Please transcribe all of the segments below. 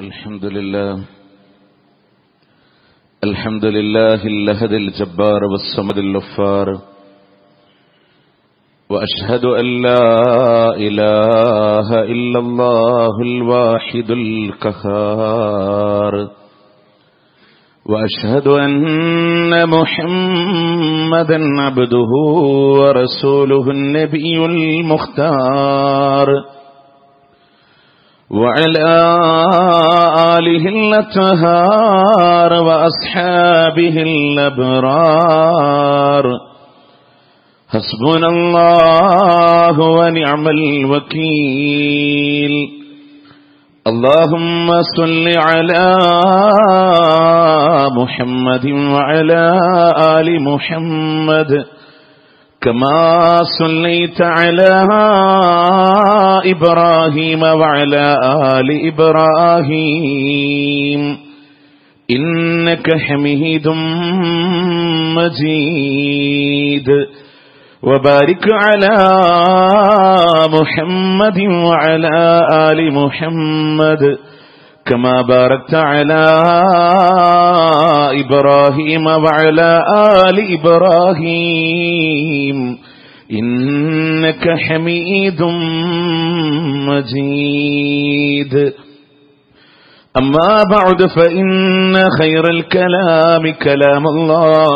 الحمد لله. الحمد لله اللهد الجبار والصمد اللفار وأشهد أن لا إله إلا الله الواحد القهار. وأشهد أن محمدا عبده ورسوله النبي المختار. وعلى آله الأطهار وأصحابه الأبرار. حسبنا الله ونعم الوكيل. اللهم صل على محمد وعلى آل محمد. كما صليت على إبراهيم وعلى آل إبراهيم. إنك حميد مجيد. وبارك على محمد وعلى آل محمد. كما باركت على إبراهيم وعلى آل إبراهيم إنك حميد مجيد أما بعد فإن خير الكلام كلام الله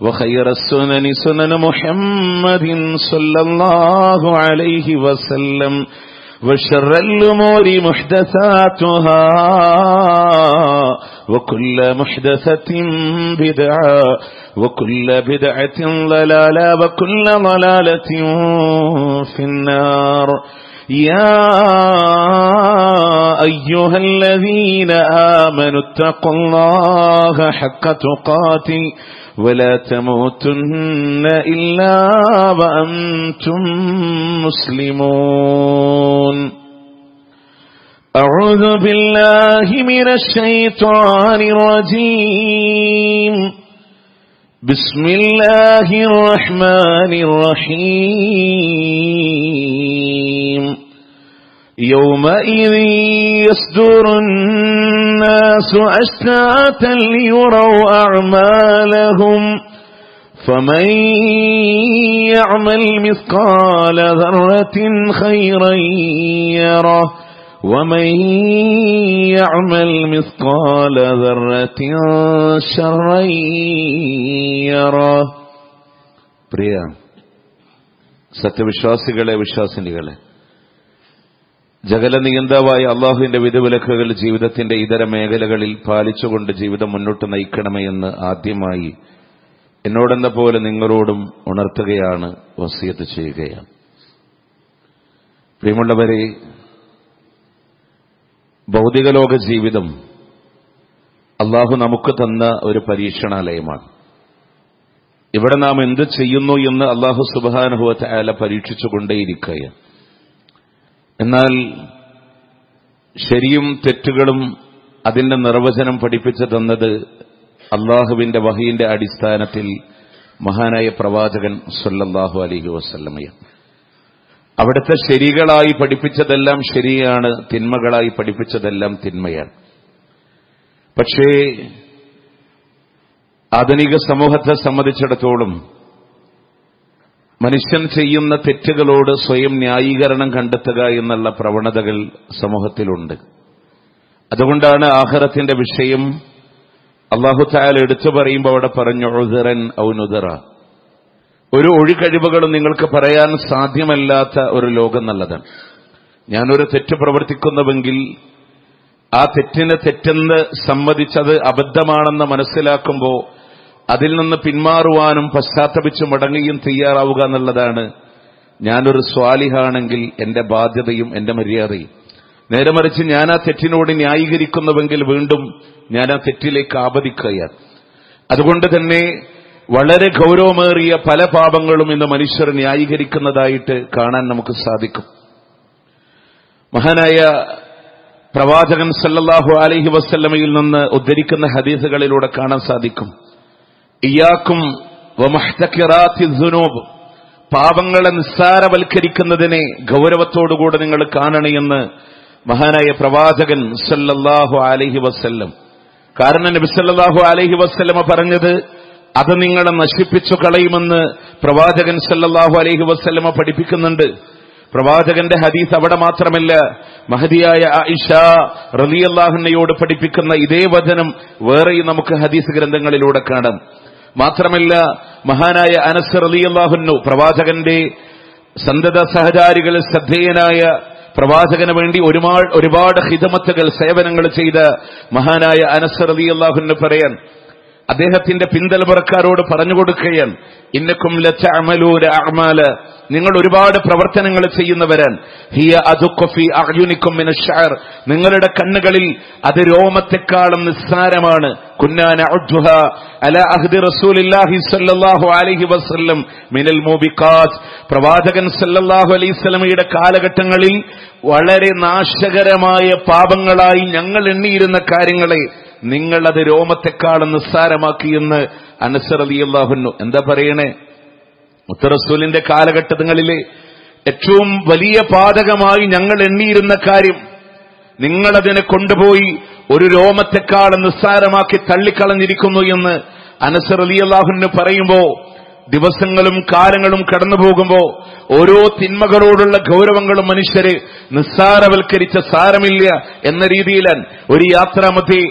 وخير السنن سنن محمد صلى الله عليه وسلم وشر الأمور محدثاتها وكل محدثة بدعة وكل بدعة ضلالة وكل ضلالة في النار. يا أيها الذين آمنوا اتقوا الله حق تقاته ولا تموتن إلا وأنتم مسلمون. أعوذ بالله من الشيطان الرجيم. بسم الله الرحمن الرحيم. يومئذ يصدر الناس أشتاتا ليروا أعمالهم فمن يعمل مثقال ذرة خيرا يره ومن يعمل مثقال ذرة شرا يره പ്രിയ സത്യവിശ്വാസികളെ വിശ്വാസിനികളെ ജഗല നിയന്താവായ അള്ളാഹുവിന്റെ വിധിവിലക്കുകൾ ജീവിതത്തിന്റെ ഇതര മേഖലകളിൽ പാലിച്ചുകൊണ്ട് ജീവിതം മുന്നോട്ട് നയിക്കണമേ എന്ന് ആദ്യമായി എന്നോടെന്ന പോലെ നിങ്ങളോടും ഉണർത്തുകയാണ് വസിയത്ത് ചെയ്യുകയാണ്. പ്രിയമുള്ളവരെ ഭൗതികലോക ജീവിതം അള്ളാഹു നമുക്ക് തന്ന ഒരു പരീക്ഷണാലയമാണ്. ഇവിടെ നാം എന്ത് ചെയ്യുന്നു എന്ന് അള്ളാഹു സുബാനുഭവത്തെ അയാളെ പരീക്ഷിച്ചുകൊണ്ടേയിരിക്കുകയാണ്. എന്നാൽ ശരിയും തെറ്റുകളും അതിന്റെ നിർവചനം പഠിപ്പിച്ചു തന്നത് അള്ളാഹുവിന്റെ വഹീന്റെ അടിസ്ഥാനത്തിൽ മഹാനായ പ്രവാചകൻ സല്ലല്ലാഹു അലഹി വസ്ലമയ അവിടുത്തെ ശരികളായി പഠിപ്പിച്ചതെല്ലാം ശരിയാണ് തിന്മകളായി പഠിപ്പിച്ചതെല്ലാം തിന്മയാണ്. പക്ഷേ ആധുനിക സമൂഹത്തെ സംബന്ധിച്ചിടത്തോളം മനുഷ്യൻ ചെയ്യുന്ന തെറ്റുകളോട് സ്വയം ന്യായീകരണം കണ്ടെത്തുക എന്നുള്ള പ്രവണതകൾ സമൂഹത്തിലുണ്ട്. അതുകൊണ്ടാണ് ആഹാരത്തിന്റെ വിഷയം അള്ളാഹു തായാൽ എടുത്തു പറയുമ്പോൾ അവിടെ പറഞ്ഞു ഉദറൻ ഔനുദറ ഒരു ഒഴികഴിവുകളും നിങ്ങൾക്ക് പറയാൻ സാധ്യമല്ലാത്ത ഒരു ലോകം നല്ലതാണ്. ഞാനൊരു തെറ്റ് പ്രവർത്തിക്കുന്നുവെങ്കിൽ ആ തെറ്റിന് തെറ്റെന്ന് സമ്മതിച്ചത് അബദ്ധമാണെന്ന് മനസ്സിലാക്കുമ്പോൾ അതിൽ നിന്ന് പിന്മാറുവാനും പശ്ചാത്തപിച്ച് മടങ്ങുകയും തയ്യാറാവുക എന്നുള്ളതാണ്. ഞാനൊരു സ്വാലിഹാണെങ്കിൽ എന്റെ ബാധ്യതയും എന്റെ മര്യാദയും. നേരെ മറിച്ച് ഞാൻ ആ തെറ്റിനോട് ന്യായീകരിക്കുന്നുവെങ്കിൽ വീണ്ടും ഞാൻ ആ തെറ്റിലേക്ക് ആപതിക്കുകയാണ് അതുകൊണ്ട് തന്നെ വളരെ ഗൗരവമേറിയ പല പാപങ്ങളും ഇന്ന് മനുഷ്യർ ന്യായീകരിക്കുന്നതായിട്ട് കാണാൻ നമുക്ക് സാധിക്കും. മഹാനായ പ്രവാചകൻ സല്ലല്ലാഹു അലഹി വസ്ല്ലമയിൽ നിന്ന് ഉദ്ധരിക്കുന്ന ഹദീസുകളിലൂടെ കാണാൻ സാധിക്കും. ഇയാക്കും പാപങ്ങളെ നിസ്സാരവൽക്കരിക്കുന്നതിനെ ഗൗരവത്തോടുകൂടെ നിങ്ങൾ കാണണമെന്ന് മഹാനായ പ്രവാചകൻ സല്ലല്ലാഹു അലഹി വസ്ല്ലം. കാരണം നബി സല്ലല്ലാഹു അലൈഹി വസ്ല്ലമ പറഞ്ഞത് അത് നിങ്ങളെ നശിപ്പിച്ചു കളയുമെന്ന് പ്രവാചകൻ സല്ലല്ലാഹു അലഹി വസ്ല്ലമ പഠിപ്പിക്കുന്നുണ്ട്. പ്രവാചകന്റെ ഹദീസ് അവിടെ മാത്രമല്ല മഹദിയായ ആയിഷ റലിയല്ലാഹുനയോട് പഠിപ്പിക്കുന്ന ഇതേ വചനം വേറെയും നമുക്ക് ഹദീസ് ഗ്രന്ഥങ്ങളിലൂടെ കാണാം. മാത്രമല്ല മഹാനായ അനസ് റലിയല്ലാഹുന്നു പ്രവാചകന്റെ സന്തത സഹചാരികൾ ശ്രദ്ധേയനായ പ്രവാചകന് വേണ്ടി ഒരുപാട് ഒരുപാട് ഹിതമത്തുകൾ സേവനങ്ങൾ ചെയ്ത മഹാനായ അനസ് അള്ളാഹുനു പറയാൻ അദ്ദേഹത്തിന്റെ പിന്തലമുറക്കാരോട് പറഞ്ഞു കൊടുക്കുകയാണ്. ഇന്നക്കും ലച്ച അമലൂര് അമാല നിങ്ങൾ ഒരുപാട് പ്രവർത്തനങ്ങൾ ചെയ്യുന്നവരാൻ ഹിയ അതുക്കൊഫി അർജുനിക്കും മിനഷാർ നിങ്ങളുടെ കണ്ണുകളിൽ അത് രോമത്തെക്കാളും നിസ്സാരമാണ്. കുന്നാന അല അഹ്ദി റസൂലില്ലാഹി സല്ലല്ലാഹു അലൈഹി വസല്ലം മിനൽ മൂബിഖാത്ത്. പ്രവാചകൻ സല്ലല്ലാഹു അലൈഹി വസല്ലമയുടെ കാലഘട്ടങ്ങളിൽ വളരെ നാശകരമായ പാപങ്ങളായി ഞങ്ങൾ എണ്ണിയിരുന്ന കാര്യങ്ങളെ നിങ്ങൾ അത് രോമത്തെക്കാളും നിസ്സാരമാക്കിയെന്ന് അനസർ അലി അള്ളാഹുന്നു എന്താ പറയണേ? മുത്തറസൂലിന്റെ കാലഘട്ടങ്ങളിലെ ഏറ്റവും വലിയ പാതകമായി ഞങ്ങൾ എണ്ണിയിരുന്ന കാര്യം നിങ്ങളതിനെ കൊണ്ടുപോയി ഒരു രോമത്തെക്കാളും നിസ്സാരമാക്കി തള്ളിക്കളഞ്ഞിരിക്കുന്നു എന്ന് അനസർ അലി അള്ളാഹുന് പറയുമ്പോ ദിവസങ്ങളും കാലങ്ങളും കടന്നു പോകുമ്പോ ഓരോ തിന്മകളോടുള്ള ഗൗരവങ്ങളും മനുഷ്യരെ നിസ്സാരവൽക്കരിച്ച സാരമില്ല എന്ന രീതിയിലാണ് ഒരു യാത്രാമധ്യേ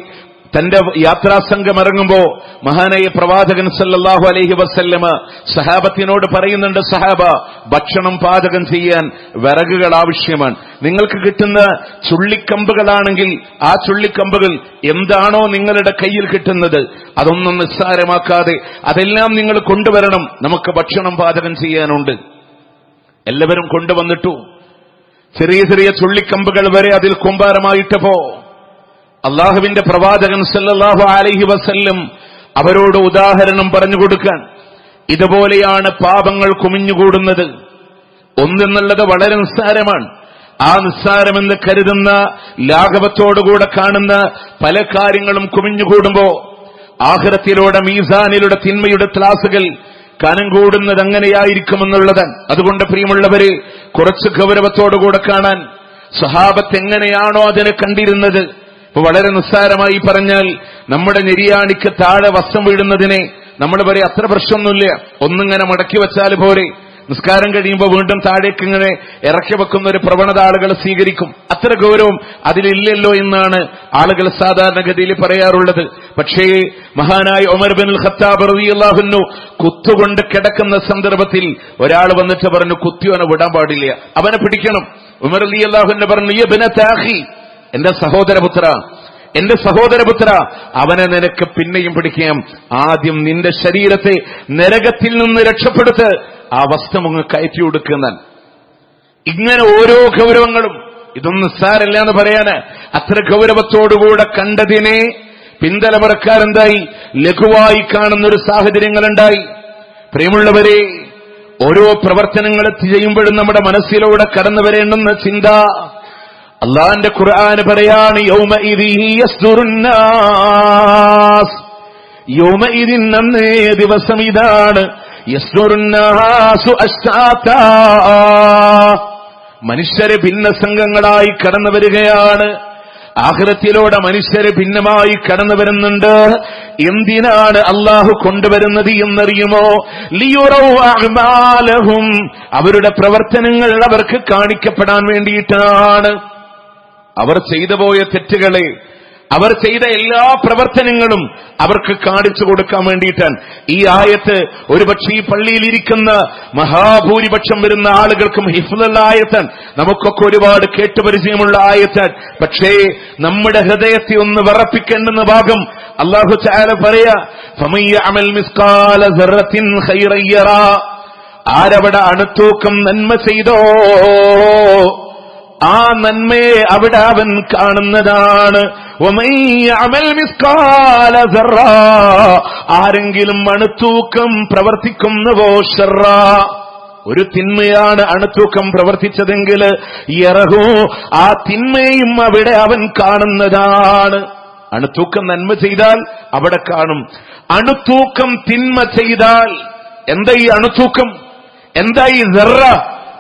തന്റെ യാത്രാസംഘം ഇറങ്ങുമ്പോ മഹാനായ പ്രവാചകൻ സല്ലാഹു അലഹി വസല്ലമ സഹാബത്തിനോട് പറയുന്നുണ്ട് സഹാബ ഭക്ഷണം പാചകം ചെയ്യാൻ വിറകുകൾ ആവശ്യമാണ്. നിങ്ങൾക്ക് കിട്ടുന്ന ചുള്ളിക്കമ്പുകളാണെങ്കിൽ ആ ചുള്ളിക്കമ്പുകൾ എന്താണോ നിങ്ങളുടെ കയ്യിൽ കിട്ടുന്നത് അതൊന്നും നിസ്സാരമാക്കാതെ അതെല്ലാം നിങ്ങൾ കൊണ്ടുവരണം. നമുക്ക് ഭക്ഷണം പാചകം ചെയ്യാനുണ്ട്. എല്ലാവരും കൊണ്ടുവന്നിട്ടു. ചെറിയ ചെറിയ ചുള്ളിക്കമ്പുകൾ വരെ അതിൽ കുമ്പാരമായിട്ട് കുമ്പാരമായിട്ടപ്പോ അള്ളാഹുവിന്റെ പ്രവാചകൻ സല്ലാഹു അലൈഹി വസല്ലം അവരോട് ഉദാഹരണം പറഞ്ഞു കൊടുക്കാൻ ഇതുപോലെയാണ് പാപങ്ങൾ കുമിഞ്ഞുകൂടുന്നത്. ഒന്നെന്നുള്ളത് വളരെ നിസ്സാരമാണ്. ആ നിസ്സാരമെന്ന് കരുതുന്ന ലാഘവത്തോടുകൂടെ കാണുന്ന പല കാര്യങ്ങളും കുമിഞ്ഞുകൂടുമ്പോ ആഹ്റത്തിലൂടെ മീസാനിലൂടെ തിന്മയുടെ ക്ലാസുകൾ കനം കൂടുന്നത് അങ്ങനെയായിരിക്കുമെന്നുള്ളത്. അതുകൊണ്ട് പ്രിയമുള്ളവരെ കുറച്ച് ഗൗരവത്തോടുകൂടെ കാണാൻ സ്വഹാബത്ത് എങ്ങനെയാണോ അതിനെ കണ്ടിരുന്നത്? ഇപ്പൊ വളരെ നിസ്സാരമായി പറഞ്ഞാൽ നമ്മുടെ നെരിയാണിക്ക് താഴെ വസ്ത്രം വീഴുന്നതിനെ നമ്മൾ പറയും അത്ര പ്രശ്നമൊന്നുമില്ല. ഒന്നിങ്ങനെ മടക്കി വെച്ചാൽ പോരെ. നിസ്കാരം കഴിയുമ്പോൾ വീണ്ടും താഴേക്ക് ഇങ്ങനെ ഇറക്കി വെക്കുന്ന ഒരു പ്രവണത ആളുകൾ സ്വീകരിക്കും. അത്ര ഗൗരവം അതിലില്ലല്ലോ എന്നാണ് ആളുകൾ സാധാരണഗതിയിൽ പറയാറുള്ളത്. പക്ഷേ മഹാനായ ഒമർ ബിൻ ഖത്താബ് റളിയല്ലാഹുന്നു കുത്തുകൊണ്ട് കിടക്കുന്ന സന്ദർഭത്തിൽ ഒരാൾ വന്നിട്ട് പറഞ്ഞു കുത്തിയോനെ വിടാൻ പാടില്ല. അവനെ പിടിക്കണം. ഉമർ അലി അള്ളാഹുന്നെ പറഞ്ഞു "യ ഇബ്ന താഖി എന്റെ സഹോദരപുത്ര എന്റെ സഹോദരപുത്ര അവനെ നിനക്ക് പിന്നെയും പിടിക്കാം. ആദ്യം നിന്റെ ശരീരത്തെ നരകത്തിൽ നിന്ന് രക്ഷപ്പെടുത്ത് ആ വസ്ത്രം അങ്ങ് കയറ്റി കൊടുക്കുന്ന ഇങ്ങനെ ഓരോ ഗൗരവങ്ങളും ഇതൊന്നും സാരല്ല എന്ന് പറയാന് അത്ര ഗൗരവത്തോടുകൂടെ കണ്ടതിനെ പിന്തലമുറക്കാരെന്തായി? ലഘുവായി കാണുന്ന ഒരു സാഹചര്യങ്ങളുണ്ടായി. പ്രിയമുള്ളവരെ ഓരോ പ്രവർത്തനങ്ങൾ ചെയ്യുമ്പോഴും നമ്മുടെ മനസ്സിലൂടെ കടന്നു വരേണ്ടുന്ന ചിന്ത അള്ളാന്റെ ഖുർആന് പറയാണ് യൗമ യൗമ ഇതിൻ അന്നേ ദിവസം ഇതാണ്. മനുഷ്യരെ ഭിന്ന സംഘങ്ങളായി കടന്നു വരികയാണ്. ആഹൃത്തിലൂടെ മനുഷ്യരെ ഭിന്നമായി കടന്നു വരുന്നുണ്ട്. എന്തിനാണ് അള്ളാഹു കൊണ്ടുവരുന്നത് എന്നറിയുമോ? ലിയുറവും അവരുടെ പ്രവർത്തനങ്ങൾ അവർക്ക് കാണിക്കപ്പെടാൻ വേണ്ടിയിട്ടാണ്. അവർ ചെയ്തു പോയ തെറ്റുകളെ അവർ ചെയ്ത എല്ലാ പ്രവർത്തനങ്ങളും അവർക്ക് കാണിച്ചു കൊടുക്കാൻ വേണ്ടിയിട്ടാണ്. ഈ ആയത്ത് ഒരുപക്ഷെ ഈ പള്ളിയിൽ ഇരിക്കുന്ന മഹാഭൂരിപക്ഷം വരുന്ന ആളുകൾക്കും ഹിഫുള്ള ആയത്തൻ നമുക്കൊക്കെ ഒരുപാട് കേട്ടുപരിചയമുള്ള ആയത്തൻ പക്ഷേ നമ്മുടെ ഹൃദയത്തെ ഒന്ന് വിറപ്പിക്കേണ്ടുന്ന ഭാഗം അള്ളാഹു ചാല പറയാ ആരവിടെ അണുത്തൂക്കം നന്മ ചെയ്തോ? ആ നന്മയെ അവിടെ അവൻ കാണുന്നതാണ്. ആരെങ്കിലും അണുത്തൂക്കം പ്രവർത്തിക്കുന്നവോ ഷറ? ഒരു തിന്മയാണ് അണുത്തൂക്കം പ്രവർത്തിച്ചതെങ്കിൽ ഇറഹോ ആ തിന്മയും അവിടെ അവൻ കാണുന്നതാണ്. അണുത്തൂക്കം നന്മ ചെയ്താൽ അവിടെ കാണും. അണുത്തൂക്കം തിന്മ ചെയ്താൽ എന്താ ഈ അണുത്തൂക്കം എന്താ ഈ ജറ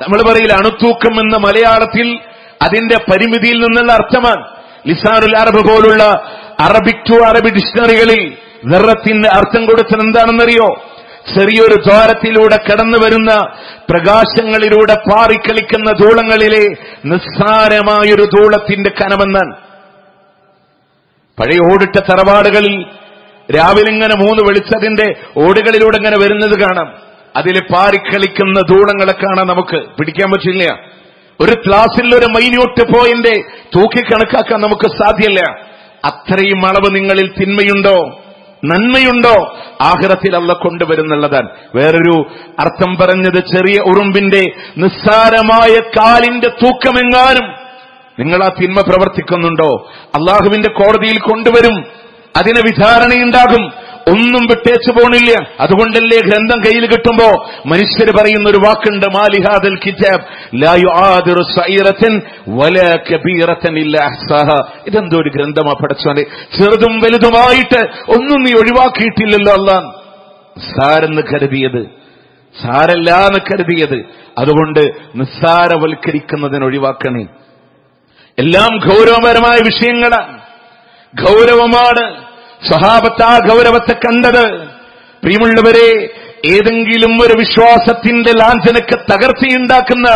നമ്മൾ പറയില്ല അണുത്തൂക്കം എന്ന മലയാളത്തിൽ അതിന്റെ പരിമിതിയിൽ നിന്നുള്ള അർത്ഥമാണ്. ലിസാനുൽ അറബ് പോലുള്ള അറബിക് ടു അറബി ഡിക്ഷണറികളിൽ നിറത്തിന് അർത്ഥം കൊടുത്തത് എന്താണെന്നറിയോ? ചെറിയൊരു ദ്വാരത്തിലൂടെ കടന്നു വരുന്ന പ്രകാശങ്ങളിലൂടെ പാറിക്കളിക്കുന്ന ധൂളങ്ങളിലെ നിസ്സാരമായൊരു ധൂളത്തിന്റെ കനമെന്നാണ്. പഴയ ഓടിട്ട തറവാടുകളിൽ രാവിലെ ഇങ്ങനെ മൂന്ന് വെളിച്ചതിന്റെ ഓടുകളിലൂടെ ഇങ്ങനെ വരുന്നത് കാണാം. അതിൽ പാറിക്കളിക്കുന്ന ധൂളങ്ങളെ കാണാം നമുക്ക്. പിടിക്കാൻ പറ്റില്ല. ഒരു ക്ലാസ്സിൽ ഒരു മൈന്യൂട്ട് പോയിന്റ് തൂക്കി കണക്കാക്കാൻ നമുക്ക് സാധ്യല്ല. അത്രയും അളവ് നിങ്ങളിൽ തിന്മയുണ്ടോ? നന്മയുണ്ടോ? ആഹ്റത്തിൽ അള്ള കൊണ്ടുവരുന്നുള്ളതാണ്. വേറൊരു അർത്ഥം പറഞ്ഞത് ചെറിയ ഉറുമ്പിന്റെ നിസ്സാരമായ കാലിന്റെ തൂക്കമെങ്ങാനും നിങ്ങൾ ആ തിന്മ പ്രവർത്തിക്കുന്നുണ്ടോ? അള്ളാഹുവിന്റെ കോടതിയിൽ കൊണ്ടുവരും. അതിന് വിചാരണയുണ്ടാകും. ഒന്നും വിട്ടേച്ചു പോണില്ല. അതുകൊണ്ടല്ലേ ഗ്രന്ഥം കയ്യിൽ കിട്ടുമ്പോ മനുഷ്യർ പറയുന്ന ഒരു വാക്കുണ്ട് മാലിഹാദൽ കിതാബ് ഇതെന്തോ ഒരു ഗ്രന്ഥമാ പഠിച്ചോനെ ചെറുതും വലുതുമായിട്ട് ഒന്നും നീ ഒഴിവാക്കിയിട്ടില്ലല്ലോ അല്ലാൻ സാരെന്ന് കരുതിയത്? സാരല്ലാന്ന് കരുതിയത്? അതുകൊണ്ട് നിസ്സാരവൽക്കരിക്കുന്നതിന് ഒഴിവാക്കണേ. എല്ലാം ഗൗരവപരമായ വിഷയങ്ങളാണ് ഗൗരവമാണ്. സ്വഹാബത്ത് ആ ഗൗരവത്തെ കണ്ടത്. പ്രിയമുള്ളവരെ ഏതെങ്കിലും ഒരു വിശ്വാസത്തിന്റെ ലാഞ്ചനക്ക് തകർച്ചയുണ്ടാക്കുന്ന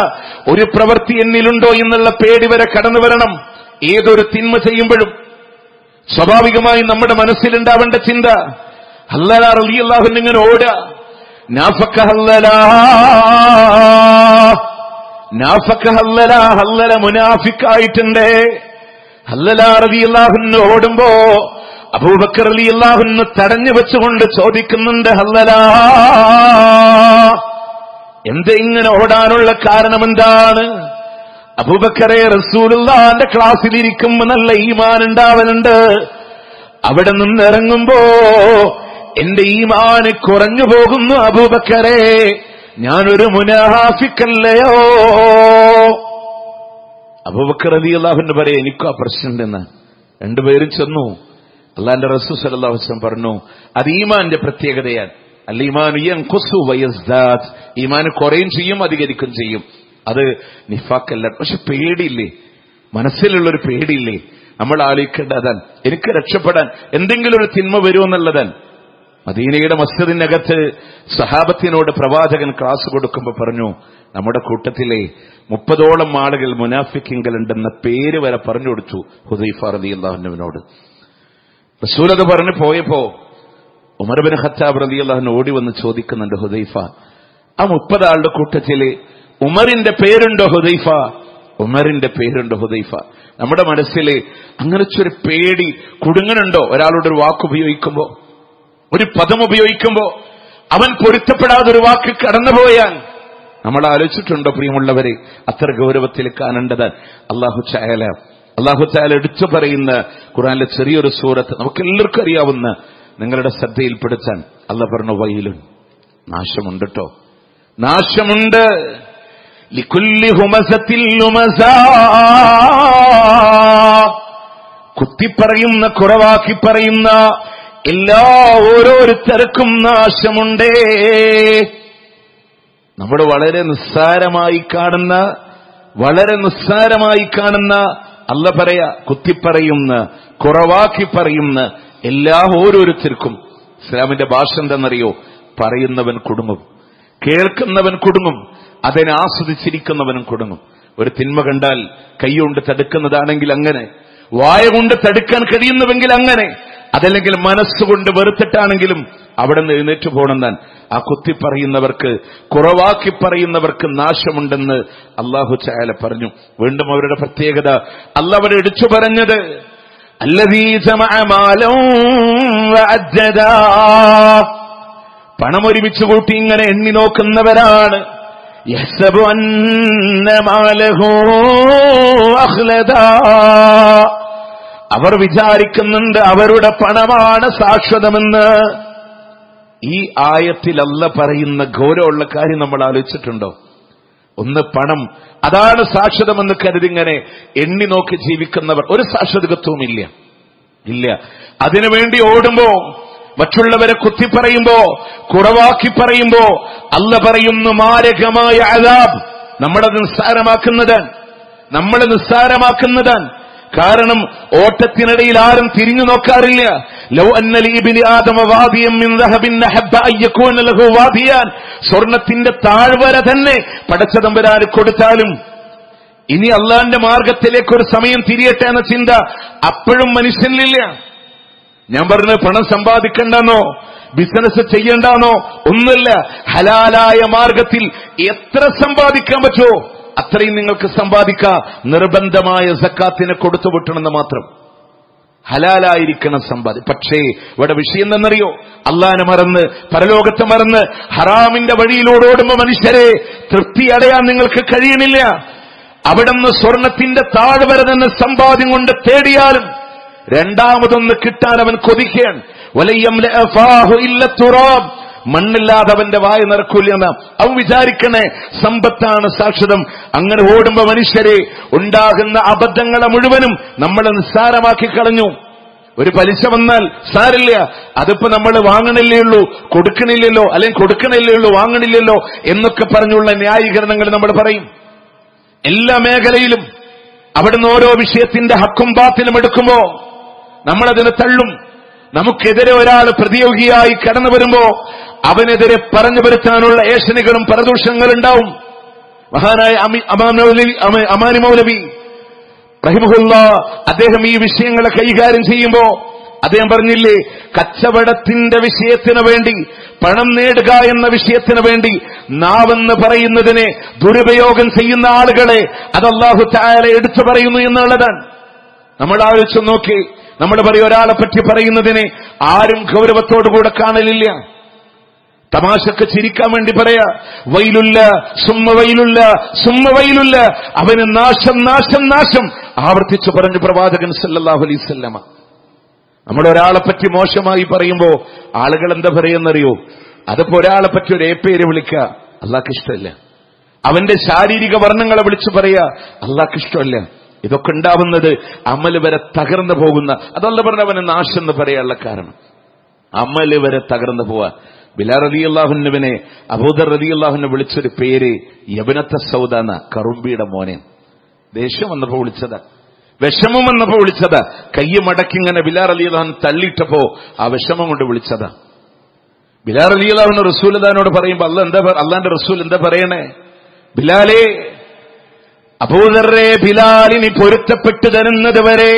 ഒരു പ്രവൃത്തി എന്നിലുണ്ടോ എന്നുള്ള പേടി വരെ കടന്നു വരണം. ഏതൊരു തിന്മ ചെയ്യുമ്പോഴും. സ്വാഭാവികമായി നമ്മുടെ മനസ്സിലുണ്ടാവേണ്ട ചിന്ത ഹല്ലലാ റളിയല്ലാഹു ഇങ്ങനെ ഓടുക. നാഫക്ക ഹല്ലലാ നാഫക്ക ഹല്ലലാ ഹല്ലലാ റളിയല്ലാഹു ഓടുമ്പോ അബൂബക്കർ അള്ളാഹു തടഞ്ഞു വെച്ചുകൊണ്ട് ചോദിക്കുന്നുണ്ട് ഹല്ലലാ എന്ത് ഇങ്ങനെ ഓടാനുള്ള കാരണം എന്താണ് അബൂബക്കറെ റസൂലുള്ളാന്റെ ക്ലാസ്സിലിരിക്കുമ്പോ നല്ല ഈമാൻ ഉണ്ടാവലുണ്ട്. അവിടെ നിന്ന് ഇറങ്ങുമ്പോ എന്റെ ഈമാന് കുറഞ്ഞു പോകുന്നു അബൂബക്കറെ. ഞാനൊരു മുനാഫിക്കല്ലയോ? അബൂബക്കർ അലി അള്ളാഹുന്റെ പറയാ എനിക്കും ആ തന്നെ രണ്ടുപേരും ചെന്നു. അള്ളാന്റെ റസൂ വസല്ലം പറഞ്ഞു അത് ഈമാന്റെ പ്രത്യേകതയാണ്. അല്ല ഈമാൻ യൻഖുസു വയസ്ദാദ്. ഈമാൻ കുറയും ചെയ്യും അധികരിക്കും ചെയ്യും. അത് നിഫാക്കല്ല. പക്ഷെ പേടിയില്ലേ? മനസ്സിലുള്ളൊരു പേടിയില്ലേ? നമ്മൾ ആലോചിക്കേണ്ടതാണ് എനിക്ക് രക്ഷപ്പെടാൻ എന്തെങ്കിലും ഒരു തിന്മ വരുമെന്നുള്ളതാണ് മദീനയുടെ മസ്ജിദിനകത്ത് സഹാബത്തിനോട് പ്രവാചകൻ ക്ലാസ് കൊടുക്കുമ്പോൾ പറഞ്ഞു നമ്മുടെ കൂട്ടത്തിലെ മുപ്പതോളം ആളുകൾ മുനാഫിക്കിങ്കലുണ്ടെന്ന പേര് വരെ പറഞ്ഞു കൊടുത്തു ഹുദൈഫ റതി അള്ളാഹുവിനോട് റസൂലത് പറഞ്ഞു പോയപ്പോ ഉമർബിൻ ഖത്താബ് റബി അള്ളാഹുൻ ഓടി വന്ന് ചോദിക്കുന്നുണ്ട് ഹുദൈഫ ആ മുപ്പതാളുടെ കൂട്ടത്തിൽ ഉമറിന്റെ പേരുണ്ടോ ഹുദൈഫ? ഉമറിന്റെ പേരുണ്ടോ ഹുദൈഫ? നമ്മുടെ മനസ്സിൽ അങ്ങനച്ചൊരു പേടി കുടുങ്ങനുണ്ടോ? ഒരാളോട് ഒരു വാക്ക് ഉപയോഗിക്കുമ്പോ ഒരു പദം ഉപയോഗിക്കുമ്പോ അവൻ പൊരുത്തപ്പെടാതെ ഒരു വാക്ക് കടന്നുപോയാൽ നമ്മൾ ആലോചിച്ചിട്ടുണ്ടോ പ്രിയമുള്ളവരെ? അത്ര ഗൗരവത്തിൽ കാണേണ്ടത് അള്ളാഹു ചായാല അള്ളാഹു ചായാല എടുത്തു പറയുന്ന ഖുറാനിലെ ചെറിയൊരു സൂറത്ത് നമുക്ക് എല്ലാവർക്കും അറിയാവുന്ന നിങ്ങളുടെ ശ്രദ്ധയിൽപ്പെടുത്താൻ അല്ല പറഞ്ഞു വയിലും നാശമുണ്ട്. കേട്ടോ നാശമുണ്ട് കുത്തിപ്പറയുന്ന കുറവാക്കി പറയുന്ന എല്ലാ ഓരോരുത്തർക്കും നാശമുണ്ടേ. നമ്മൾ വളരെ നിസ്സാരമായി കാണുന്ന വളരെ നിസ്സാരമായി കാണുന്ന അല്ല പറയാ കുത്തിപ്പറയുന്ന കുറവാക്കി പറയുന്ന എല്ലാ ഓരോരുത്തർക്കും ഇസ്ലാമിന്റെ ഭാഷ എന്തെന്നറിയോ പറയുന്നവൻ കുടുങ്ങും. കേൾക്കുന്നവൻ കുടുങ്ങും. അതിനെ ആസ്വദിച്ചിരിക്കുന്നവനും കുടുങ്ങും. ഒരു തിന്മ കണ്ടാൽ കൈകൊണ്ട് തടുക്കുന്നതാണെങ്കിൽ അങ്ങനെ വായ കൊണ്ട് തടുക്കാൻ കഴിയുന്നുവെങ്കിൽ അങ്ങനെ അതല്ലെങ്കിൽ മനസ്സുകൊണ്ട് വെറുത്തിട്ടാണെങ്കിലും അവിടെ നിന്ന് എഴുന്നേറ്റ് പോകണമെന്നാൻ ആ കുത്തി പറയുന്നവർക്ക് കുറവാക്കി പറയുന്നവർക്ക് നാശമുണ്ടെന്ന് അള്ളാഹു ചായാല പറഞ്ഞു. വീണ്ടും അവരുടെ പ്രത്യേകത അല്ല അവരെ ഇടിച്ചു പറഞ്ഞത് പണം ഒരുമിച്ച് കൂട്ടി ഇങ്ങനെ എണ്ണി നോക്കുന്നവരാണ്. അവർ വിചാരിക്കുന്നുണ്ട് അവരുടെ പണമാണ് ശാശ്വതമെന്ന് ഈ ആയത്തിലല്ല പറയുന്ന ഗൗരവമുള്ള കാര്യം നമ്മൾ ആലോചിച്ചിട്ടുണ്ടോ? ഒന്ന് പണം. അതാണ് സാക്ഷരമെന്ന് കരുതിങ്ങനെ എണ്ണി നോക്കി ജീവിക്കുന്നവർ. ഒരു ശാശ്വതത്വവും ഇല്ല. ഇല്ല അതിനുവേണ്ടി ഓടുമ്പോ മറ്റുള്ളവരെ കുത്തി പറയുമ്പോ കുറവാക്കി പറയുമ്പോ അല്ല പറയുന്നു മാരകമായ അലാബ് നമ്മളത് നിസ്സാരമാക്കുന്നതാൻ നമ്മളെ നിസ്സാരമാക്കുന്നതാണ്. കാരണം ഓട്ടത്തിനിടയിൽ ആരും തിരിഞ്ഞു നോക്കാറില്ല. ലൗ അന്ന ലീബിനി ആദമ വാദിയം മിൻ ദഹബിൻ അഹബ്ബ അൻ ലഹു വാദിയാൻ. സ്വർണത്തിന്റെ താഴ്വര തന്നെ പടച്ചതമ്പരാന് കൊടുത്താലും ഇനി അള്ളാന്റെ മാർഗത്തിലേക്ക് ഒരു സമയം തിരിയട്ടെ എന്ന ചിന്ത അപ്പോഴും മനുഷ്യനിലില്ല. ഞാൻ പറഞ്ഞത് പണം സമ്പാദിക്കണ്ടെന്നോ ബിസിനസ് ചെയ്യണ്ടെന്നോ ഒന്നുമില്ല. ഹലാലായ മാർഗത്തിൽ എത്ര സമ്പാദിക്കാൻ പറ്റുമോ അത്രയും നിങ്ങൾക്ക് സമ്പാദിക്കാം നിർബന്ധമായ സക്കാത്തിനെ കൊടുത്തു വിട്ടണമെന്ന് മാത്രം. ഹലാലായിരിക്കണം സമ്പാദി. പക്ഷേ ഇവിടെ വിഷയം എന്നറിയോ അള്ളാനെ മറന്ന് പരലോകത്തെ മറന്ന് ഹറാമിന്റെ വഴിയിലൂടെ ഓടുമ്പോ മനുഷ്യരെ തൃപ്തി അടയാൻ നിങ്ങൾക്ക് കഴിയണില്ല അവിടുന്ന് സ്വർണത്തിന്റെ താഴ്വര തന്നെ സമ്പാദ്യം കൊണ്ട് തേടിയാലും രണ്ടാമതൊന്ന് കിട്ടാൻ അവൻ കൊതിക്കുകയാണ്. വലയ്യം ലഅഫാഹു ഇല്ല തുറാബ് മണ്ണില്ലാതെ അവന്റെ വായ നിറക്കൂലെന്ന് അവൻ വിചാരിക്കണേ സമ്പത്താണ് സാക്ഷരം അങ്ങനെ ഓടുമ്പോ മനുഷ്യരെ ഉണ്ടാകുന്ന അബദ്ധങ്ങളെ മുഴുവനും നമ്മൾ നിസ്സാരമാക്കി കളഞ്ഞു. ഒരു പലിശ വന്നാൽ സാരില്ല. അതിപ്പോ നമ്മൾ വാങ്ങണില്ലേ ഉള്ളൂ കൊടുക്കണില്ലല്ലോ അല്ലെങ്കിൽ കൊടുക്കണില്ലേ ഉള്ളൂ വാങ്ങണില്ലല്ലോ എന്നൊക്കെ പറഞ്ഞുള്ള ന്യായീകരണങ്ങൾ നമ്മൾ പറയും. എല്ലാ മേഖലയിലും അവിടുന്ന് ഓരോ വിഷയത്തിന്റെ ഹക്കും ബാത്തിലും എടുക്കുമ്പോ നമ്മളതിനെ തള്ളും. നമുക്കെതിരെ ഒരാൾ പ്രതിയോഗിയായി കടന്നു വരുമ്പോ അവനെതിരെ പറഞ്ഞു വരുത്താനുള്ള ഏഷണികളും പരദൂഷങ്ങളും ഉണ്ടാവും മഹാനായ അമാനി മൗലവി റഹിമുല്ല അദ്ദേഹം ഈ വിഷയങ്ങളെ കൈകാര്യം ചെയ്യുമ്പോ അദ്ദേഹം പറഞ്ഞില്ലേ കച്ചവടത്തിന്റെ വിഷയത്തിന് വേണ്ടി പണം നേടുക എന്ന വിഷയത്തിന് വേണ്ടി നാവെന്ന് പറയുന്നതിനെ ദുരുപയോഗം ചെയ്യുന്ന ആളുകളെ അത് അള്ളാഹു എടുത്തു പറയുന്നു എന്നുള്ളതാണ്. നമ്മൾ ആലോചിച്ചു നോക്കി. നമ്മൾ പറയും ഒരാളെ പറ്റി പറയുന്നതിനെ ആരും ഗൗരവത്തോടുകൂടെ കാണലില്ല. തമാശക്ക് ചിരിക്കാൻ വേണ്ടി പറയാ വൈലുല്ല സുമ്മ വൈലുല്ല സുമ്മ വൈലുല്ല അവന് നാശം നാശം നാശം. ആവർത്തിച്ചു പറഞ്ഞു പ്രവാചകൻ സല്ലാഹു അലൈഹി വസല്ലമ. നമ്മൾ ഒരാളെ പറ്റി മോശമായി പറയുമ്പോ ആളുകൾ എന്താ പറയുന്നറിയോ? അതിപ്പോ ഒരാളെ പറ്റി ഒരു ഏപ്പേര് വിളിക്കുക അള്ളാഹ്ക്ക് ഇഷ്ടമല്ല. അവന്റെ ശാരീരിക വർണങ്ങളെ വിളിച്ചു പറയാ അള്ളാഹ്ക്ക് ഇഷ്ടമല്ല. ഇതൊക്കെ ഉണ്ടാവുന്നത് അമൽ വരെ തകർന്നു പോകുന്ന അതല്ല പറഞ്ഞ അവന് നാശം എന്ന് പറയാനുള്ള കാരണം. അമൽ വരെ തകർന്നു പോവാ. ബിലാർ റലി അള്ളാഹുനുവിനെ അബൂദർ റലി അള്ളാഹുനെ വിളിച്ചൊരു പേര് യബനത്തെ സൗദാന കറുമ്പിയുടെ മോനെ. ദേഷ്യം വന്നപ്പോ വിളിച്ചത്. വിഷമം വന്നപ്പോ വിളിച്ചത്. കയ്യ് മടക്കി ഇങ്ങനെ ബിലാർ അലി അള്ളാഹൻ തള്ളിയിട്ടപ്പോ ആ വിഷമം കൊണ്ട് വിളിച്ചതാ. ബിലാർ അലി അള്ളാഹുന് റസൂലദാനോട് പറയുമ്പോ അല്ല എന്താ അള്ളാന്റെ റസൂൽ എന്താ പറയണേ? ബിലാലേ അബൂദറെ ബിലാലിനി പൊരുത്തപ്പെട്ടു തരുന്നത് വരെ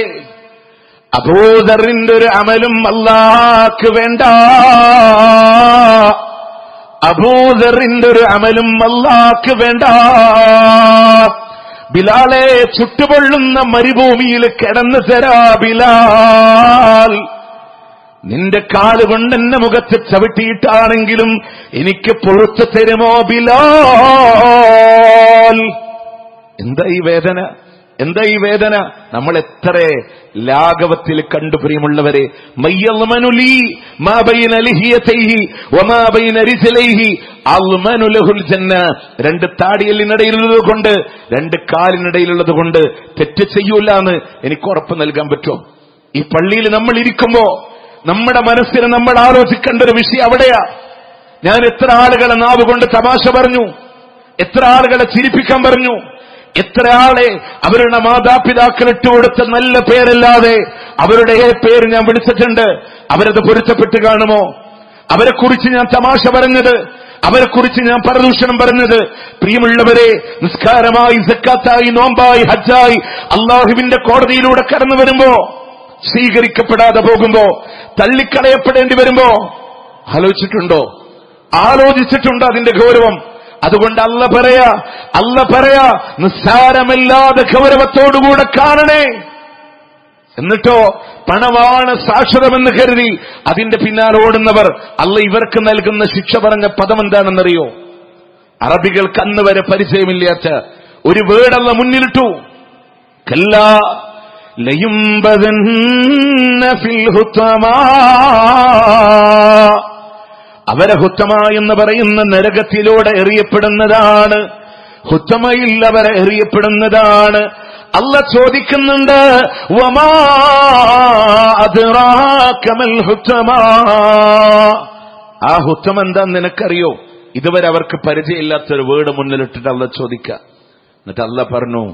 അബൂദറിന്റെ ഒരു അമലും അല്ലാക്ക് വേണ്ട. അബൂദറിന്റെ ഒരു അമലും അല്ലാക്ക് വേണ്ട. ബിലാലെ ചുട്ടുപൊള്ളുന്ന മരുഭൂമിയിൽ കിടന്നു തരാ ബിലാൽ. നിന്റെ കാലുകൊണ്ട് എന്നെ മുഖത്ത് ചവിട്ടിയിട്ടാണെങ്കിലും എനിക്ക് പൊറുത്തു തരുമോ ബിലാൽ? എന്താ ഈ വേദന? എന്താ ഈ വേദന? നമ്മൾ എത്ര ലാഘവത്തിൽ കണ്ടു പ്രിയമുള്ളവരെ. മയ്യൽമനുലി മാ ബൈന ലിഹിയതൈഹി വമാ ബൈന റിജലൈഹി അൽമനു ജന്ന. രണ്ട് താടിയലിനിടയിലുള്ളത് കൊണ്ട് രണ്ട് കാലിനിടയിലുള്ളത് കൊണ്ട് തെറ്റ് ചെയ്യൂല എന്ന് എനിക്ക് ഉറപ്പ് നൽകാൻ പറ്റുമോ? ഈ പള്ളിയിൽ നമ്മൾ ഇരിക്കുമ്പോ നമ്മുടെ മനസ്സിന് നമ്മൾ ആലോചിക്കേണ്ട ഒരു വിഷയം അവിടെയാ. ഞാൻ എത്ര ആളുകളെ നാവ് കൊണ്ട് തമാശ പറഞ്ഞു എത്ര ആളുകളെ ചിരിപ്പിക്കാൻ പറഞ്ഞു എത്ര ആളെ അവരുടെ മാതാപിതാക്കൾ ഇട്ടുകൊടുത്ത നല്ല പേരല്ലാതെ അവരുടെ പേര് ഞാൻ വിളിച്ചിട്ടുണ്ട്. അവരത് പൊരുത്തപ്പെട്ട് കാണുമോ? അവരെക്കുറിച്ച് ഞാൻ തമാശ പറഞ്ഞത് അവരെക്കുറിച്ച് ഞാൻ പരദൂഷണം പറഞ്ഞത്. പ്രിയമുള്ളവരെ നിസ്കാരമായി സക്കാത്തായി നോമ്പായി ഹജ്ജായി അള്ളാഹുവിന്റെ കോടതിയിലൂടെ കടന്നു വരുമ്പോ സ്വീകരിക്കപ്പെടാതെ പോകുമ്പോ തള്ളിക്കളയപ്പെടേണ്ടി വരുമ്പോ ആലോചിച്ചിട്ടുണ്ടോ? ആലോചിച്ചിട്ടുണ്ടോ അതിന്റെ ഗൗരവം? അതുകൊണ്ട് അല്ല പറയാ അല്ല പറയാ നിസ്സാരമില്ലാതെ ഗൗരവത്തോടുകൂടെ കാണണേ. എന്നിട്ടോ പണമാണ് സാക്ഷരമെന്ന് കരുതി അതിന്റെ പിന്നാലെ ഓടുന്നവർ അല്ല ഇവർക്ക് നൽകുന്ന ശിക്ഷ പറഞ്ഞ പദം എന്താണെന്നറിയോ അറബികൾക്ക് അന്ന് വരെ പരിചയമില്ലാത്ത ഒരു വേടല്ല മുന്നിലിട്ടു. കല്ല ലയുംബദൻ ഫിൽ അവരെ ഹുത്തമ എന്ന് പറയുന്ന നരകത്തിലൂടെ എറിയപ്പെടുന്നതാണ്. ഹുത്തമയിൽ അവരെ എറിയപ്പെടുന്നതാണ്. അല്ല ചോദിക്കുന്നുണ്ട് ആ ഹുത്തം എന്താ നിനക്കറിയോ? ഇതുവരെ അവർക്ക് പരിചയമില്ലാത്തൊരു വേർഡ് മുന്നിലിട്ടിട്ട് അല്ല ചോദിക്ക. എന്നിട്ട് അല്ല പറഞ്ഞു